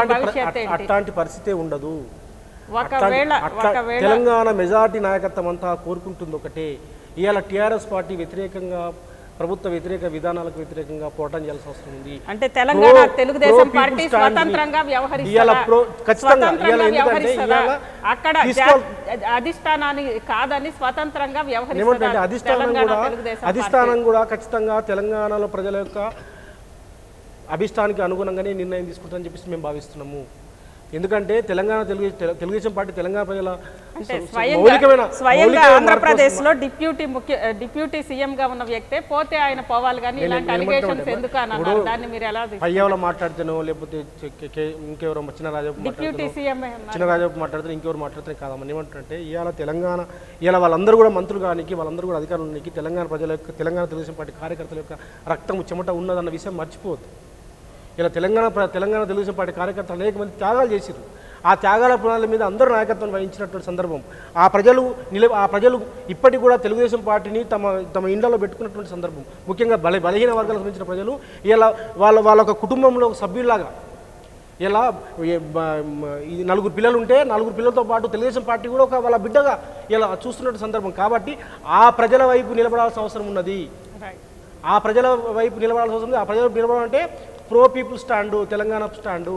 అట్లాంటి పరిస్థితే ఉండదు. ఒకవేళ తెలంగాణ మెజార్టీ నాయకత్వం అంతా కోరుకుంటుంది ఒకటే. ఇవాళ టీఆర్ఎస్ పార్టీ వ్యతిరేకంగా ప్రభుత్వ వ్యతిరేక విధానాలకు వ్యతిరేకంగా పోరాటం చేయాల్సిన అవసరం ఉంది. అంటే తెలంగాణ తెలుగుదేశం పార్టీ స్వతంత్రంగా వ్యవహరిస్తుందా? అక్కడ అధిష్టానాన్ని కాదని స్వతంత్రంగా వ్యవహరిస్తుందా అధిష్టానం కూడా? అధిష్టానం కూడా ఖచ్చితంగా తెలంగాణలో ప్రజల యొక్క అభిష్టానికి అనుగుణంగానే నిర్ణయం తీసుకుంటుందని చెప్పేసి మేము భావిస్తున్నాము. ఎందుకంటే తెలంగాణ తెలుగు తెలు- తెలుగుదేశం పార్టీ తెలంగాణ ప్రజల స్వయంగా ఆంధ్రప్రదేశ్లో డిప్యూటీ ముఖ్య డిప్యూటీ సీఎం గా ఉన్న వ్యక్తే పోతే ఆయన పోవాలి కానీ ఇలాంటి అలిగేషన్స్ ఎందుకు అన్నారు? దాన్ని మీరు ఎలా మాట్లాడితేనో లేకపోతే ఇంకెవరో చిన్న రాజాపు డిప్యూటీ సీఎం చిన్న రాజాపు మాట్లాడితే ఇంకెవరు మాట్లాడితే కాదమ్మని ఏమంటారంటే ఇవాళ తెలంగాణ ఇవాళ వాళ్ళందరూ కూడా మంత్రులు కానీ వాళ్ళందరూ కూడా అధికారులు తెలంగాణ ప్రజల యొక్క తెలంగాణ తెలుగుదేశం పార్టీ కార్యకర్తల యొక్క రక్తం చెమట ఉన్నదన్న విషయం మర్చిపోవద్దు. ఇలా తెలంగాణ తెలంగాణ తెలుగుదేశం పార్టీ కార్యకర్తలు అనేక మంది త్యాగాలు చేశారు ఆ త్యాగాల పునాల మీద అందరూ నాయకత్వం వహించినటువంటి సందర్భం. ఆ ప్రజలు నిల ఆ ప్రజలు ఇప్పటికి కూడా తెలుగుదేశం పార్టీని తమ తమ ఇండ్లలో పెట్టుకున్నటువంటి సందర్భం. ముఖ్యంగా బల బలహీన వర్గాలకు సంబంధించిన ప్రజలు ఇలా వాళ్ళ వాళ్ళ ఒక కుటుంబంలో ఒక సభ్యుల్లాగా ఇలా ఈ నలుగురు పిల్లలు ఉంటే నలుగురు పిల్లలతో పాటు తెలుగుదేశం పార్టీ కూడా ఒక వాళ్ళ బిడ్డగా ఇలా చూస్తున్న సందర్భం. కాబట్టి ఆ ప్రజల వైపు నిలబడాల్సిన అవసరం ఉన్నది. ఆ ప్రజల వైపు నిలబడాల్సిన అవసరం ఉంది. ఆ ప్రజల నిలబడాలంటే pro people stand Telangana stand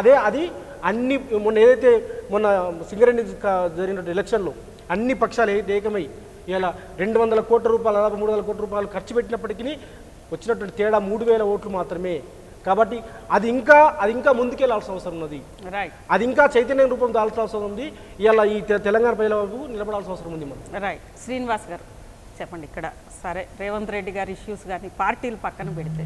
అదే అది అన్ని మొన్న ఏదైతే మొన్న సింగరేణి జరిగిన ఎలక్షన్లో అన్ని పక్షాలు ఏకమై ఇలా రెండు వందల కోట్ల రూపాయలు దాదాపు మూడు వందల కోట్ల రూపాయలు ఖర్చు పెట్టినప్పటికీ వచ్చినటువంటి తేడా మూడు వేల ఓట్లు మాత్రమే. కాబట్టి అది ఇంకా అది ఇంకా ముందుకెళ్ళాల్సిన అవసరం ఉన్నది. రైట్ అది ఇంకా చైతన్య రూపం దాల్సిన అవసరం ఉంది. ఇలా ఈ తెలంగాణ ప్రజల వైపు నిలబడాల్సిన అవసరం ఉంది మనం రైట్ శ్రీనివాస్ గారు చెప్పండి ఇక్కడ సరే రేవంత్ రెడ్డి గారి ఇష్యూస్ కానీ పార్టీలు పక్కన పెడితే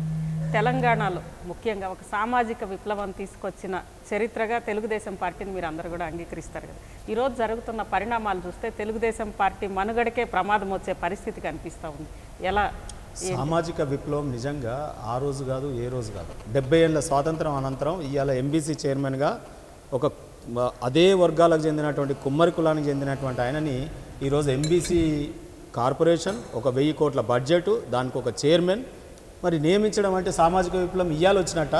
తెలంగాణలో ముఖ్యంగా ఒక సామాజిక విప్లవం తీసుకొచ్చిన చరిత్రగా తెలుగుదేశం పార్టీని మీరు అందరూ కూడా అంగీకరిస్తారు కదా. ఈరోజు జరుగుతున్న పరిణామాలు చూస్తే తెలుగుదేశం పార్టీ మనుగడకే ప్రమాదం వచ్చే పరిస్థితి కనిపిస్తూ ఉంది. ఎలా? సామాజిక విప్లవం నిజంగా ఆ రోజు కాదు ఏ రోజు కాదు. డెబ్బై ఏళ్ళ స్వాతంత్రం అనంతరం ఇవాళ ఎంబీసీ చైర్మన్గా ఒక అదే వర్గాలకు చెందినటువంటి కుమ్మరి కులానికి చెందినటువంటి ఆయనని ఈరోజు ఎంబీసీ కార్పొరేషన్ ఒక వెయ్యి కోట్ల బడ్జెట్ దానికి ఒక చైర్మన్. మరి నియమించడం అంటే సామాజిక విప్లవం ఇయ్యాల వచ్చినట్ట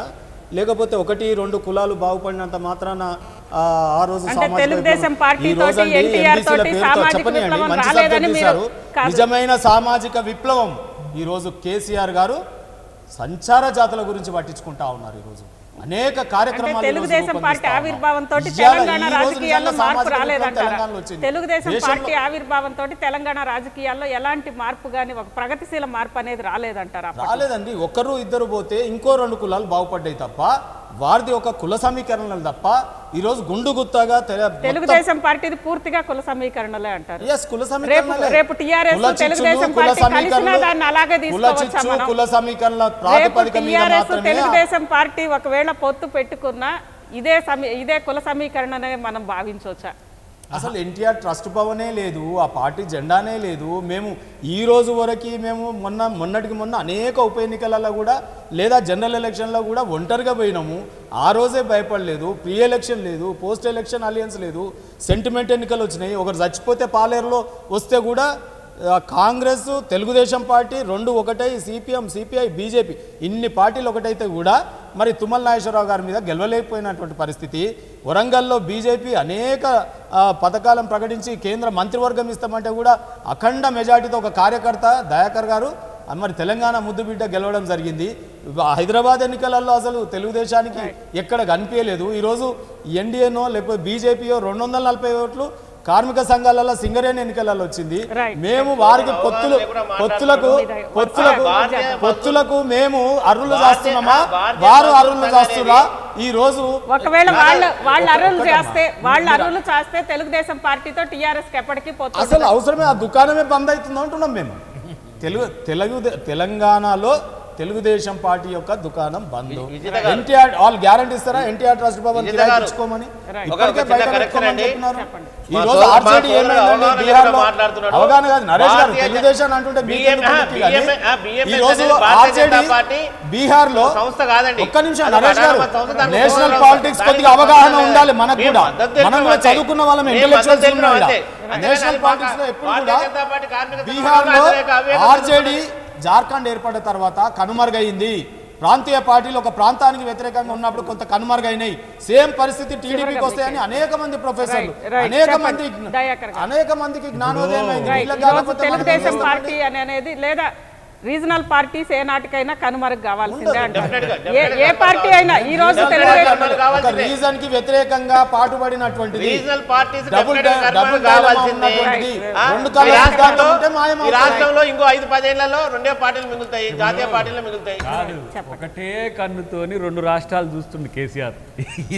లేకపోతే ఒకటి రెండు కులాలు బాగుపడినంత మాత్రాన ఆ, రోజు ఈ రోజండి తోటి పేరుతో చెప్పనీయండి, మంచి. నిజమైన సామాజిక విప్లవం. ఈరోజు కేసీఆర్ గారు సంచార జాతుల గురించి పట్టించుకుంటా ఉన్నారు ఈరోజు అనేక కార్యక్రమాలు తెలుగుదేశం పార్టీ. ఆవిర్భావంతో తెలంగాణ రాజకీయాల్లో మార్పు రాలేదంటారా. తెలుగుదేశం పార్టీ ఆవిర్భావంతో తెలంగాణ రాజకీయాల్లో ఎలాంటి మార్పు కానీ ఒక ప్రగతిశీల మార్పు అనేది రాలేదంటారా? రాలేదండి ఒక్కరు ఇద్దరు పోతే ఇంకో రెండు కులాలు బాగుపడ్డాయి తప్ప వారిది ఒక కుల సమీకరణలు తప్ప ఈరోజు గుండు గుత్తగా తెలుగుదేశం పార్టీది పూర్తిగా కుల సమీకరణలే అంటారు. కుల రేపు సమీకరణలే. రేపు టీఆర్ఎస్ తెలుగుదేశం పార్టీ కలిసినా సమీకరణలు, దాన్ని అలాగే కుల తీసుకోవచ్చా చిచ్చు, మనం? కుల సమీకరణల రేపు ప్రాతిపదిక మీద టీఆర్ఎస్ మాత్రమే తెలుగుదేశం పార్టీ ఒకవేళ పొత్తు పెట్టుకున్నా ఇదే సమీ ఇదే కుల సమీకరణనే మనం భావించవచ్చా? అసలు ఎన్టీఆర్ ట్రస్ట్ భవనే లేదు ఆ పార్టీ జెండానే లేదు. మేము ఈ రోజు వరకు మేము మొన్న మొన్నటికి మొన్న అనేక ఉప ఎన్నికలలో కూడా లేదా జనరల్ ఎలక్షన్లో కూడా ఒంటరిగా పోయినాము. ఆ రోజే భయపడలేదు. ప్రీ ఎలక్షన్ లేదు పోస్ట్ ఎలక్షన్ అలియన్స్ లేదు. సెంటిమెంట్ ఎన్నికలు వచ్చినాయి. ఒకరు చచ్చిపోతే పాలేరులో వస్తే కూడా కాంగ్రెస్ తెలుగుదేశం పార్టీ రెండు ఒకటై సిపిఎం సిపిఐ బీజేపీ ఇన్ని పార్టీలు ఒకటైతే కూడా మరి తుమ్మల నాగేశ్వరరావు గారి మీద గెలవలేకపోయినటువంటి పరిస్థితి. వరంగల్లో బీజేపీ అనేక పథకాలను ప్రకటించి కేంద్ర మంత్రివర్గం ఇస్తామంటే కూడా అఖండ మెజార్టీతో ఒక కార్యకర్త దయాకర్ గారు మరి తెలంగాణ ముద్దుబిడ్డ గెలవడం జరిగింది. హైదరాబాద్ ఎన్నికలలో అసలు తెలుగుదేశానికి ఎక్కడ కనిపించలేదు. ఈరోజు ఎన్డీఏనో లేకపోతే బీజేపీయో రెండు వందల నలభై ఓట్లు కార్మిక సంఘాలలో సింగరేణి ఎన్నికలలో వచ్చింది. మేము వారికి పొత్తులు పొత్తులకు పొత్తులకు పొత్తులకు మేము అర్రులు చేస్తున్నామా? వారు అర్రులు చేస్తున్నా ఈ రోజు ఒకవేళ వాళ్ళు వాళ్ళు అరువులు చేస్తే వాళ్ళు అరువులు చేస్తే తెలుగుదేశం పార్టీతో టీఆర్ఎస్ ఎప్పటికీ అసలు అవసరమే ఆ దుకాణమే బంద్ అవుతుంది అంటున్నాం మేము. తెలుగు తెలుగు తెలంగాణలో తెలుగుదేశం పార్టీ యొక్క దుకాణం బంద్. ఎన్టీఆర్ వాళ్ళు గ్యారంటీ ఇస్తారా ఎన్టీఆర్ ట్రస్ట్ భవన్. చెప్తున్నారు. ఈ రోజు ఆర్జేడీ ఏమైందండి అవగాహన బీహార్లో మాట్లాడుతున్నాడు. అవగాహన కాదు నరేష్ గారు తెలుగుదేశం అంటుంటే ఈ రోజు ఆర్జేడీ పార్టీ బీహార్లో సంస్థ కాదండి. ఒక్క నిమిషం నరేష్ గారు నేషనల్ పాలిటిక్స్ కొద్దిగా అవగాహన ఉండాలి. మనకు కూడా మనం కూడా. చదువుకున్న వాళ్ళం ఇంటెలెక్చువల్స్ నేషనల్ పాలిటిక్స్లో ఎప్పుడు కూడా వ్యతిరేక అవేక ఆర్జేడీ జార్ఖండ్ ఏర్పడిన తర్వాత కనుమరుగైంది ప్రాంతీయ పార్టీలు ఒక ప్రాంతానికి వ్యతిరేకంగా ఉన్నప్పుడు కొంత కనుమరుగైనాయి సేమ్ పరిస్థితి టీడీపీకి వస్తాయని అనేక మంది ప్రొఫెసర్లు. అనేక. మంది. అనేక మందికి జ్ఞానోదయం అయింది తెలుగుదేశం? పార్టీ అని అనేది లేదా రీజనల్ పార్టీస్ ఏ నాటికైనా కనుమరుగు కావాల్సిందే అంటారు. ఏ పార్టీ అయినా ఈ రోజు. రీజన్కి వ్యతిరేకంగా పాటుపడినటువంటిది రీజనల్ పార్టీస్ రాష్ట్రంలో ఇంకో ఐదు పదేళ్ళలో రెండే పార్టీలు మిగులుతాయి జాతీయ పార్టీలు మిగులుతాయి. ఒకటే కన్నుతోని రెండు రాష్ట్రాలు చూస్తుండు కేసీఆర్.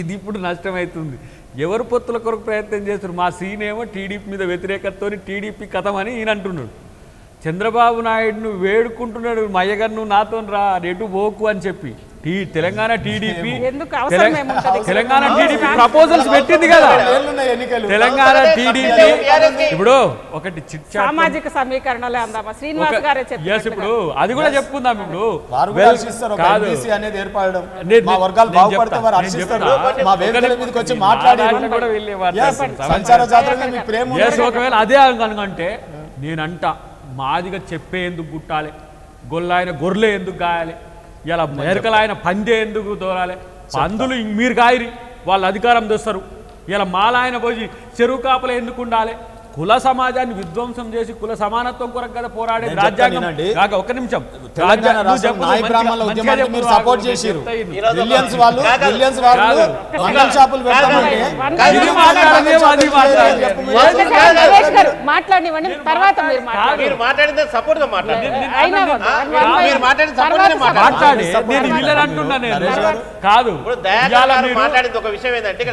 ఇది ఇప్పుడు నష్టమవుతుంది ఎవరు పొత్తుల కొరకు ప్రయత్నం చేస్తారు? మా సీన్ ఏమో టీడీపీ మీద వ్యతిరేకతతో టీడీపీ కథమని ఈయన అంటున్నాడు చంద్రబాబు నాయుడును వేడుకుంటున్నాడు మయ్యగారు నువ్వు నాతో రా రెటు పోకు అని చెప్పి. టీ తెలంగాణ టీడీపీ ఎందుకు అవసరం ఏముంటది? తెలంగాణ టీడీపీ ప్రపోజల్స్ పెట్టింది కదా. తెలంగాణ టీడీపీ. ఇప్పుడు ఒకటి సామాజిక సమీకరణలే అందామా? శ్రీనివాస్ గారే చెప్పారు ఇప్పుడు అది కూడా చెప్పుకుందాం ఇప్పుడు. కాదు. అనేది ఏర్పడడం. మా వర్గాలు నేను బాగుపడితే చెప్తా, వారు నేను హర్షిస్తారు. చెప్తా. మా వేదికల ఒకరి- మీదకి వచ్చి ఈ మాట్లాడి కూడా వెళ్ళే మాట్లాడతారు. Yes, సంచార జాతరలో మీకు ప్రేమ ఎస్ ఉన్నది. ఒకవేళ అదే అనుకంటే నేనంట. మాదిగా చెప్పే ఎందుకు గుట్టాలి? గొల్లాయన గొర్రె ఎందుకు గాయాలి? ఇలా మెరకలు ఆయన పందే ఎందుకు దూరాలి పందులు మీరు కాయరి వాళ్ళు అధికారం తెస్తారు. ఇలా మాలాయన పోయి చెరువు కాపలు ఎందుకు ఉండాలి? కుల సమాజాన్ని విధ్వంసం చేసి కుల సమానత్వం కొరకు కదా పోరాడే రాజ్యాంగం. కాక ఒక్క నిమిషం. తెలంగాణ రాష్ట్రం నాయ బ్రాహ్మణుల మీరు సపోర్ట్ వాళ్ళు వాళ్ళు. మంగళ షాపులు మాట్లాడినివ్వండి తర్వాత మీరు మాట్లాడితే సపోర్ట్ మాట్లాడి. నేను. వీళ్ళని అంటున్నా నేను. కాదు. మాట్లాడింది ఒక విషయం ఏంటంటే?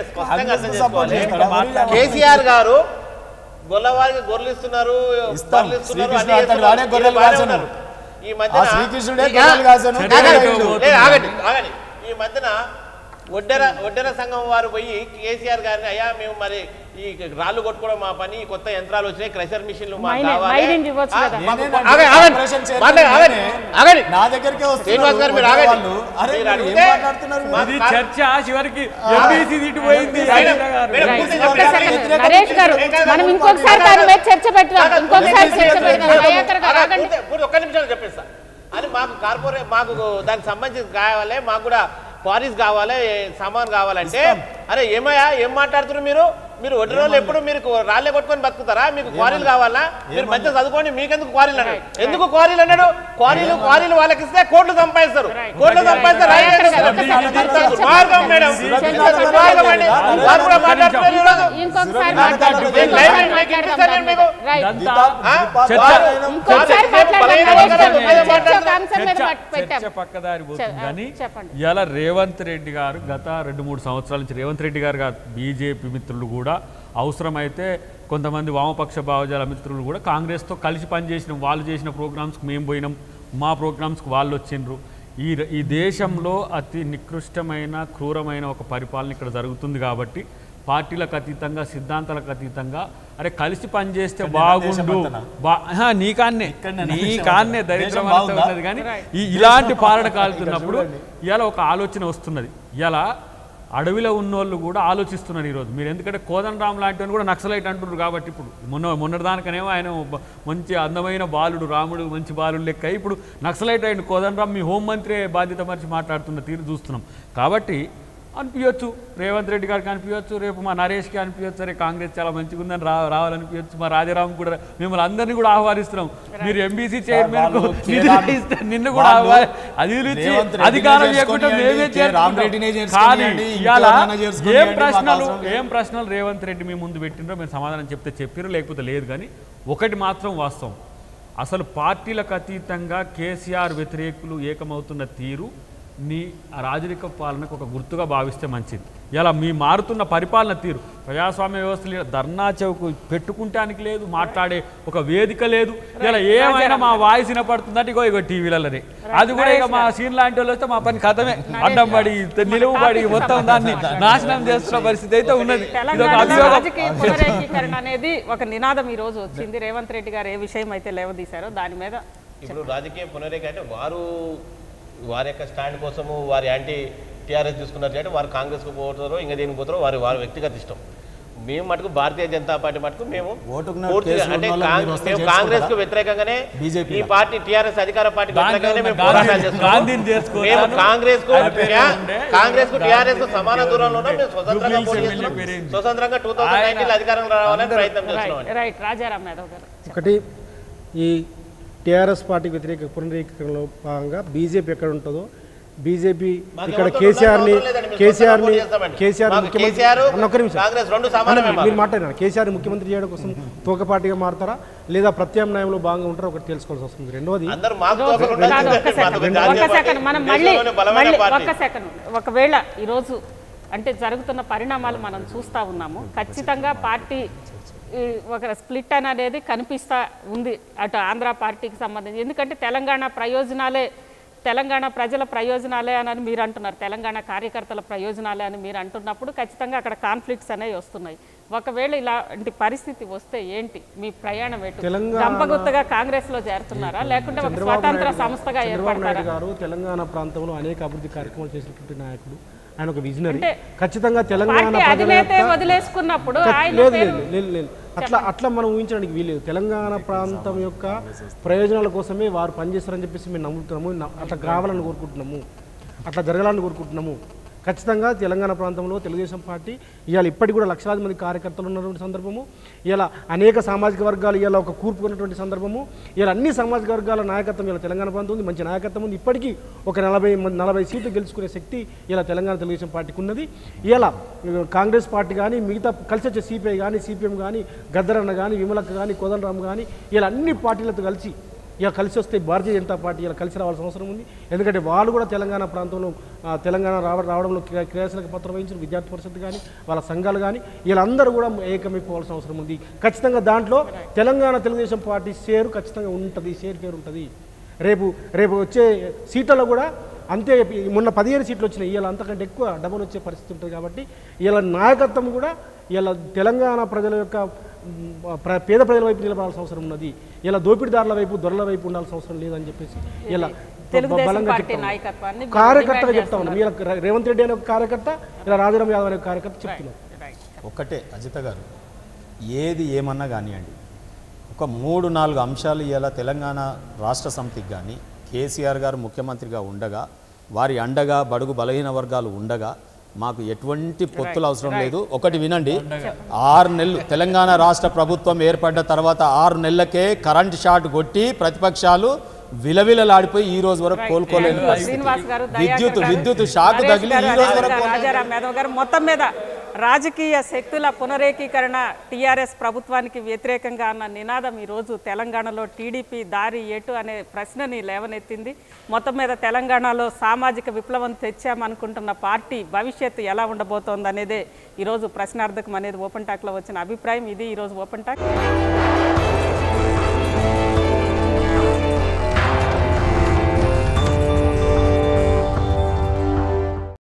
కేసీఆర్ గారు గొల్లవారికి గొర్రెలు ఇస్తున్నారు. ఈ మధ్యన. ఈ మధ్యన ఒడ్డెర ఒడ్డెర సంఘం వారు పోయి కేసీఆర్ గారిని అయ్యా మేము మరి ఈ రాళ్ళు కొట్టుకోవడం మా పని కొత్త యంత్రాలు వచ్చినాయి క్రెషర్ మిషన్లు. నా దగ్గరికే చర్చ ఒక్క చెప్పండి. సెకండ్. నరేష్ గారు మనం ఇంకొకసారి దాని మీద చర్చ పెట్టాం ఇంకొకసారి చర్చ పెడదాం దయాకర్ గారు ఆగండి పూర్తి- పూర్తి ఒక్క నిమిషాలు చెప్పేస్తా. అని మాకు కార్పొరేట్ మాకు దానికి సంబంధించి కావాలి మాకు కూడా క్వారీస్ కావాలి సామాన్ కావాలంటే అరే ఏమయ్యా ఏం మాట్లాడుతున్నారు మీరు? మీరు వడ్డీ రోజులు ఎప్పుడు మీరు రాళ్ళే కొట్టుకొని బతుకుతారా మీకు క్వారీలు కావాలా మీరు మంచిగా చదువుకోండి మీకెందుకు క్వారీలు అన్నాడు ఎందుకు క్వారీలు అన్నాడు క్వారీలు క్వారీలు వాళ్ళకి ఇస్తే కోట్లు సంపాదిస్తారు కోట్లు సంపాదిస్తారు మేడం అండి వారు కూడా మాట్లాడుతున్నారు. ఇలా రేవంత్ రెడ్డి గారు గత రెండు మూడు సంవత్సరాల నుంచి రేవంత్ రెడ్డి గారు కాదు బీజేపీ మిత్రులు కూడా అవసరమైతే కొంతమంది వామపక్ష భావజాల మిత్రులు కూడా కాంగ్రెస్తో కలిసి పనిచేసినాం వాళ్ళు చేసిన ప్రోగ్రామ్స్కి మేము పోయినాం. మా ప్రోగ్రామ్స్కి వాళ్ళు వచ్చిండ్రు. ఈ ఈ దేశంలో అతి నికృష్టమైన క్రూరమైన ఒక పరిపాలన ఇక్కడ జరుగుతుంది కాబట్టి పార్టీలకు అతీతంగా సిద్ధాంతాలకు అతీతంగా అరే కలిసి పనిచేస్తే బాగుండు? బా నీ కాన్నే. నీ కాన్నే. దరిద్రం? ఉన్నది కానీ ఇలాంటి పాలన కాలుతున్నప్పుడు ఇలా ఒక ఆలోచన వస్తున్నది. ఇలా అడవిలో ఉన్నోళ్ళు కూడా ఆలోచిస్తున్నారు ఈరోజు. మీరు ఎందుకంటే కోదండరామ్ లాంటి కూడా నక్సలైట్ అంటున్నారు కాబట్టి ఇప్పుడు. మొన్న మొన్నటిదానికనేమో ఆయన మంచి అందమైన బాలుడు రాముడు మంచి బాలుడు లెక్క. ఇప్పుడు నక్సలైట్ అయిన కోదండరామ్ మీ హోంమంత్రి బాధ్యత మరిచి మాట్లాడుతున్న తీరు చూస్తున్నాం. కాబట్టి అనిపించవచ్చు రేవంత్ రెడ్డి గారికి అనిపించవచ్చు రేపు మా నరేష్కి అనిపించవచ్చు అరే కాంగ్రెస్ చాలా మంచిగా ఉందని రా రావాలనిపించవచ్చు మా రాజారాం కూడా మిమ్మల్ని అందరినీ కూడా ఆహ్వానిస్తున్నాం. మీరు ఎంబీసీ చైర్మన్ నిన్ను కూడా అది అధికారం లేకుండా మేమే. కానీ ఇవాళ ఏం ప్రశ్నలు. ఏం ప్రశ్నలు రేవంత్ రెడ్డి మీ ముందు పెట్టిండ్రో మీరు సమాధానం చెప్తే చెప్పిరో లేకపోతే లేదు కానీ ఒకటి మాత్రం వాస్తవం. అసలు పార్టీలకు అతీతంగా కేసీఆర్ వ్యతిరేకులు ఏకమవుతున్న తీరు నీ రాజరిక పాలనకు ఒక గుర్తుగా భావిస్తే మంచిది. ఇలా మీ మారుతున్న పరిపాలన తీరు. ప్రజాస్వామ్య వ్యవస్థలు ధర్నా చౌకు పెట్టుకుంటానికి లేదు మాట్లాడే ఒక వేదిక లేదు. ఇలా ఏమైనా మా వాయిస్ వినపడుతుందంటే ఇగో ఇగో టీవీలలోనే అది కూడా ఇక మా సీన్ లాంటి వాళ్ళు వస్తే మా పని కథమే. అడ్డం పడి నిలువుబడి మొత్తం దాన్ని నాశనం చేస్తున్న పరిస్థితి అయితే ఉన్నది. ఇది ఒక తెలంగాణలో అభియోగం. రాజకీయ పునరేకీకరణ అనేది ఒక నినాదం ఈ రోజు వచ్చింది. రేవంత్ రెడ్డి గారు ఏ విషయం అయితే లేవదీశారో దాని మీద ఇప్పుడు రాజకీయ పునరేక అంటే వారు వారి యొక్క స్టాండ్ కోసము వారి యాంటీ టీఆర్ఎస్ తీసుకున్నారు అంటే వారు కాంగ్రెస్కు పోతారో ఇంకా దేనికి పోతారో వారి వారి వ్యక్తిగత ఇష్టం మేము మటుకు భారతీయ జనతా పార్టీ మటుకు మేము అంటే కాంగ్రెస్ మేము కు వ్యతిరేకంగానే ఈ? పార్టీ టీఆర్ఎస్ అధికార పార్టీ వ్యతిరేకంగానే మేము పోరాటాలు చేస్తున్నాం మేము. కాంగ్రెస్కు. కాంగ్రెస్కు టీఆర్ఎస్కు సమాన దూరంలో మేము స్వతంత్రంగా? స్వతంత్రంగా టూ థౌసండ్ నైన్టీన్ అధికారం రావాలని ప్రయత్నం చేస్తున్నాం ఒకటి ఈ టీఆర్ఎస్ పార్టీకి వ్యతిరేక పునరీకరణలో భాగంగా బీజేపీ ఎక్కడ ఉంటుందో బీజేపీ ఇక్కడ కేసీఆర్ని కేసీఆర్ని. కేసీఆర్ ముఖ్యమంత్రి మీరు మాట్లాడినారు కేసీఆర్ ముఖ్యమంత్రి చేయడం కోసం తోక పార్టీగా మారుతారా లేదా ప్రత్యామ్నాయంలో భాగంగా ఉంటారా ఒకటి తెలుసుకోవాల్సి వస్తుంది రెండవది ఒకవేళ ఈరోజు అంటే జరుగుతున్న పరిణామాలు మనం చూస్తూ ఉన్నాము. ఖచ్చితంగా పార్టీ ఒక స్ప్లిట్ అనేది కనిపిస్తా ఉంది అటు ఆంధ్ర పార్టీకి సంబంధించి. ఎందుకంటే తెలంగాణ ప్రయోజనాలే తెలంగాణ ప్రజల ప్రయోజనాలే అని మీరు అంటున్నారు. తెలంగాణ కార్యకర్తల ప్రయోజనాలే అని మీరు అంటున్నప్పుడు ఖచ్చితంగా అక్కడ కాన్ఫ్లిక్ట్స్ అనేవి వస్తున్నాయి. ఒకవేళ ఇలాంటి పరిస్థితి వస్తే ఏంటి మీ ప్రయాణం ఎటు? గంపగుత్తగా కాంగ్రెస్లో చేరుతున్నారా లేకుంటే ఒక స్వతంత్ర సంస్థగా ఏర్పడతారా? తెలంగాణ ప్రాంతంలో అనేక అభివృద్ధి కార్యక్రమాలు చేసినటువంటి నాయకుడు. ఆయన ఒక విజనరీ ఖచ్చితంగా తెలంగాణ వదిలేసుకున్నప్పుడు లేదు పేరు లేదు లేదు. లేదు అట్లా అట్లా మనం ఊహించడానికి వీలేదు తెలంగాణ ప్రాంతం యొక్క ప్రయోజనాల కోసమే వారు పనిచేస్తారని చెప్పేసి మేము నమ్ముతున్నాము. అట్లా కావాలని కోరుకుంటున్నాము. అట్లా జరగాలని కోరుకుంటున్నాము. ఖచ్చితంగా తెలంగాణ ప్రాంతంలో తెలుగుదేశం పార్టీ ఇవాళ ఇప్పటికి కూడా లక్షలాది మంది కార్యకర్తలు ఉన్నటువంటి సందర్భము. ఇలా అనేక సామాజిక వర్గాలు ఇలా ఒక కూర్పు ఉన్నటువంటి సందర్భము. ఇలా అన్ని సామాజిక వర్గాల నాయకత్వం ఇలా తెలంగాణ ప్రాంతం ఉంది. మంచి నాయకత్వం ఉంది. ఇప్పటికీ ఒక నలభై మంది నలభై సీట్లు గెలుచుకునే శక్తి ఇలా తెలంగాణ తెలుగుదేశం పార్టీకి ఉన్నది. ఇలా కాంగ్రెస్ పార్టీ కానీ మిగతా కలిసి వచ్చే సిపిఐ కానీ సిపిఎం కానీ గద్దరన్న కానీ విమలక్క కానీ కోదండరామ్ కానీ ఇలా అన్ని పార్టీలతో కలిసి ఇక కలిసి వస్తే భారతీయ జనతా పార్టీ ఇలా కలిసి రావాల్సిన అవసరం ఉంది. ఎందుకంటే వాళ్ళు కూడా తెలంగాణ ప్రాంతంలో తెలంగాణ రావ రావడంలో క్రియాశీలక పత్రం వహించిన విద్యార్థి పరిషత్ కానీ వాళ్ళ సంఘాలు కానీ వీళ్ళందరూ కూడా ఏకమైపోవాల్సిన అవసరం ఉంది. ఖచ్చితంగా దాంట్లో తెలంగాణ తెలుగుదేశం పార్టీ షేరు ఖచ్చితంగా ఉంటుంది షేర్ పేరు ఉంటుంది. రేపు రేపు వచ్చే సీట్లలో కూడా అంతే మొన్న పదిహేను సీట్లు వచ్చినాయి. ఇలా అంతకంటే ఎక్కువ డబ్బులు వచ్చే పరిస్థితి ఉంటుంది కాబట్టి ఇలా నాయకత్వం కూడా ఇలా తెలంగాణ ప్రజల యొక్క పేద ప్రజల వైపు నిలబడాల్సిన అవసరం ఉన్నది. ఇలా దోపిడీదారుల వైపు దొరల వైపు ఉండాల్సిన అవసరం లేదని చెప్పేసి ఇలా తెలుగుదేశం బలంగా కార్యకర్తగా చెప్తా ఉన్నాం ఇలా రేవంత్ రెడ్డి అనే ఒక కార్యకర్త ఇలా రాజారాం యాదవ్ అనే కార్యకర్త చెప్తున్నాం ఒక్కటే అజిత గారు. ఏది ఏమన్నా కానివ్వండి. ఒక మూడు నాలుగు అంశాలు ఇలా తెలంగాణ రాష్ట్ర సమితికి కానీ కేసీఆర్ గారు ముఖ్యమంత్రిగా ఉండగా వారి అండగా బడుగు బలహీన వర్గాలు ఉండగా మాకు ఎటువంటి పొత్తులు అవసరం లేదు. ఒకటి వినండి. ఆరు నెలలు తెలంగాణ రాష్ట్ర ప్రభుత్వం ఏర్పడ్డ తర్వాత ఆరు నెలలకే కరెంట్ షాట్ కొట్టి ప్రతిపక్షాలు విలవిలలాడిపోయి ఈ రోజు వరకు కోలుకోలేని పరిస్థితి. శ్రీనివాస్ గారు విద్యుత్ విద్యుత్ షాక్ తగిలి గారు, ఈ రోజు అరవింద్ వరకు గారు, రాజారాం యాదవ్ గారు మొత్తం మీద రాజకీయ శక్తుల పునరేకీకరణ టీఆర్ఎస్ ప్రభుత్వానికి వ్యతిరేకంగా అన్న నినాదం ఈరోజు తెలంగాణలో టీడీపీ దారి ఎటు అనే ప్రశ్నని లేవనెత్తింది. మొత్తం మీద తెలంగాణలో సామాజిక విప్లవం తెచ్చామనుకుంటున్న పార్టీ భవిష్యత్తు ఎలా ఉండబోతోంది అనేదే ఈరోజు ప్రశ్నార్థకం అనేది ఓపెన్ టాక్లో వచ్చిన అభిప్రాయం. ఇది ఈరోజు ఓపెన్ టాక్.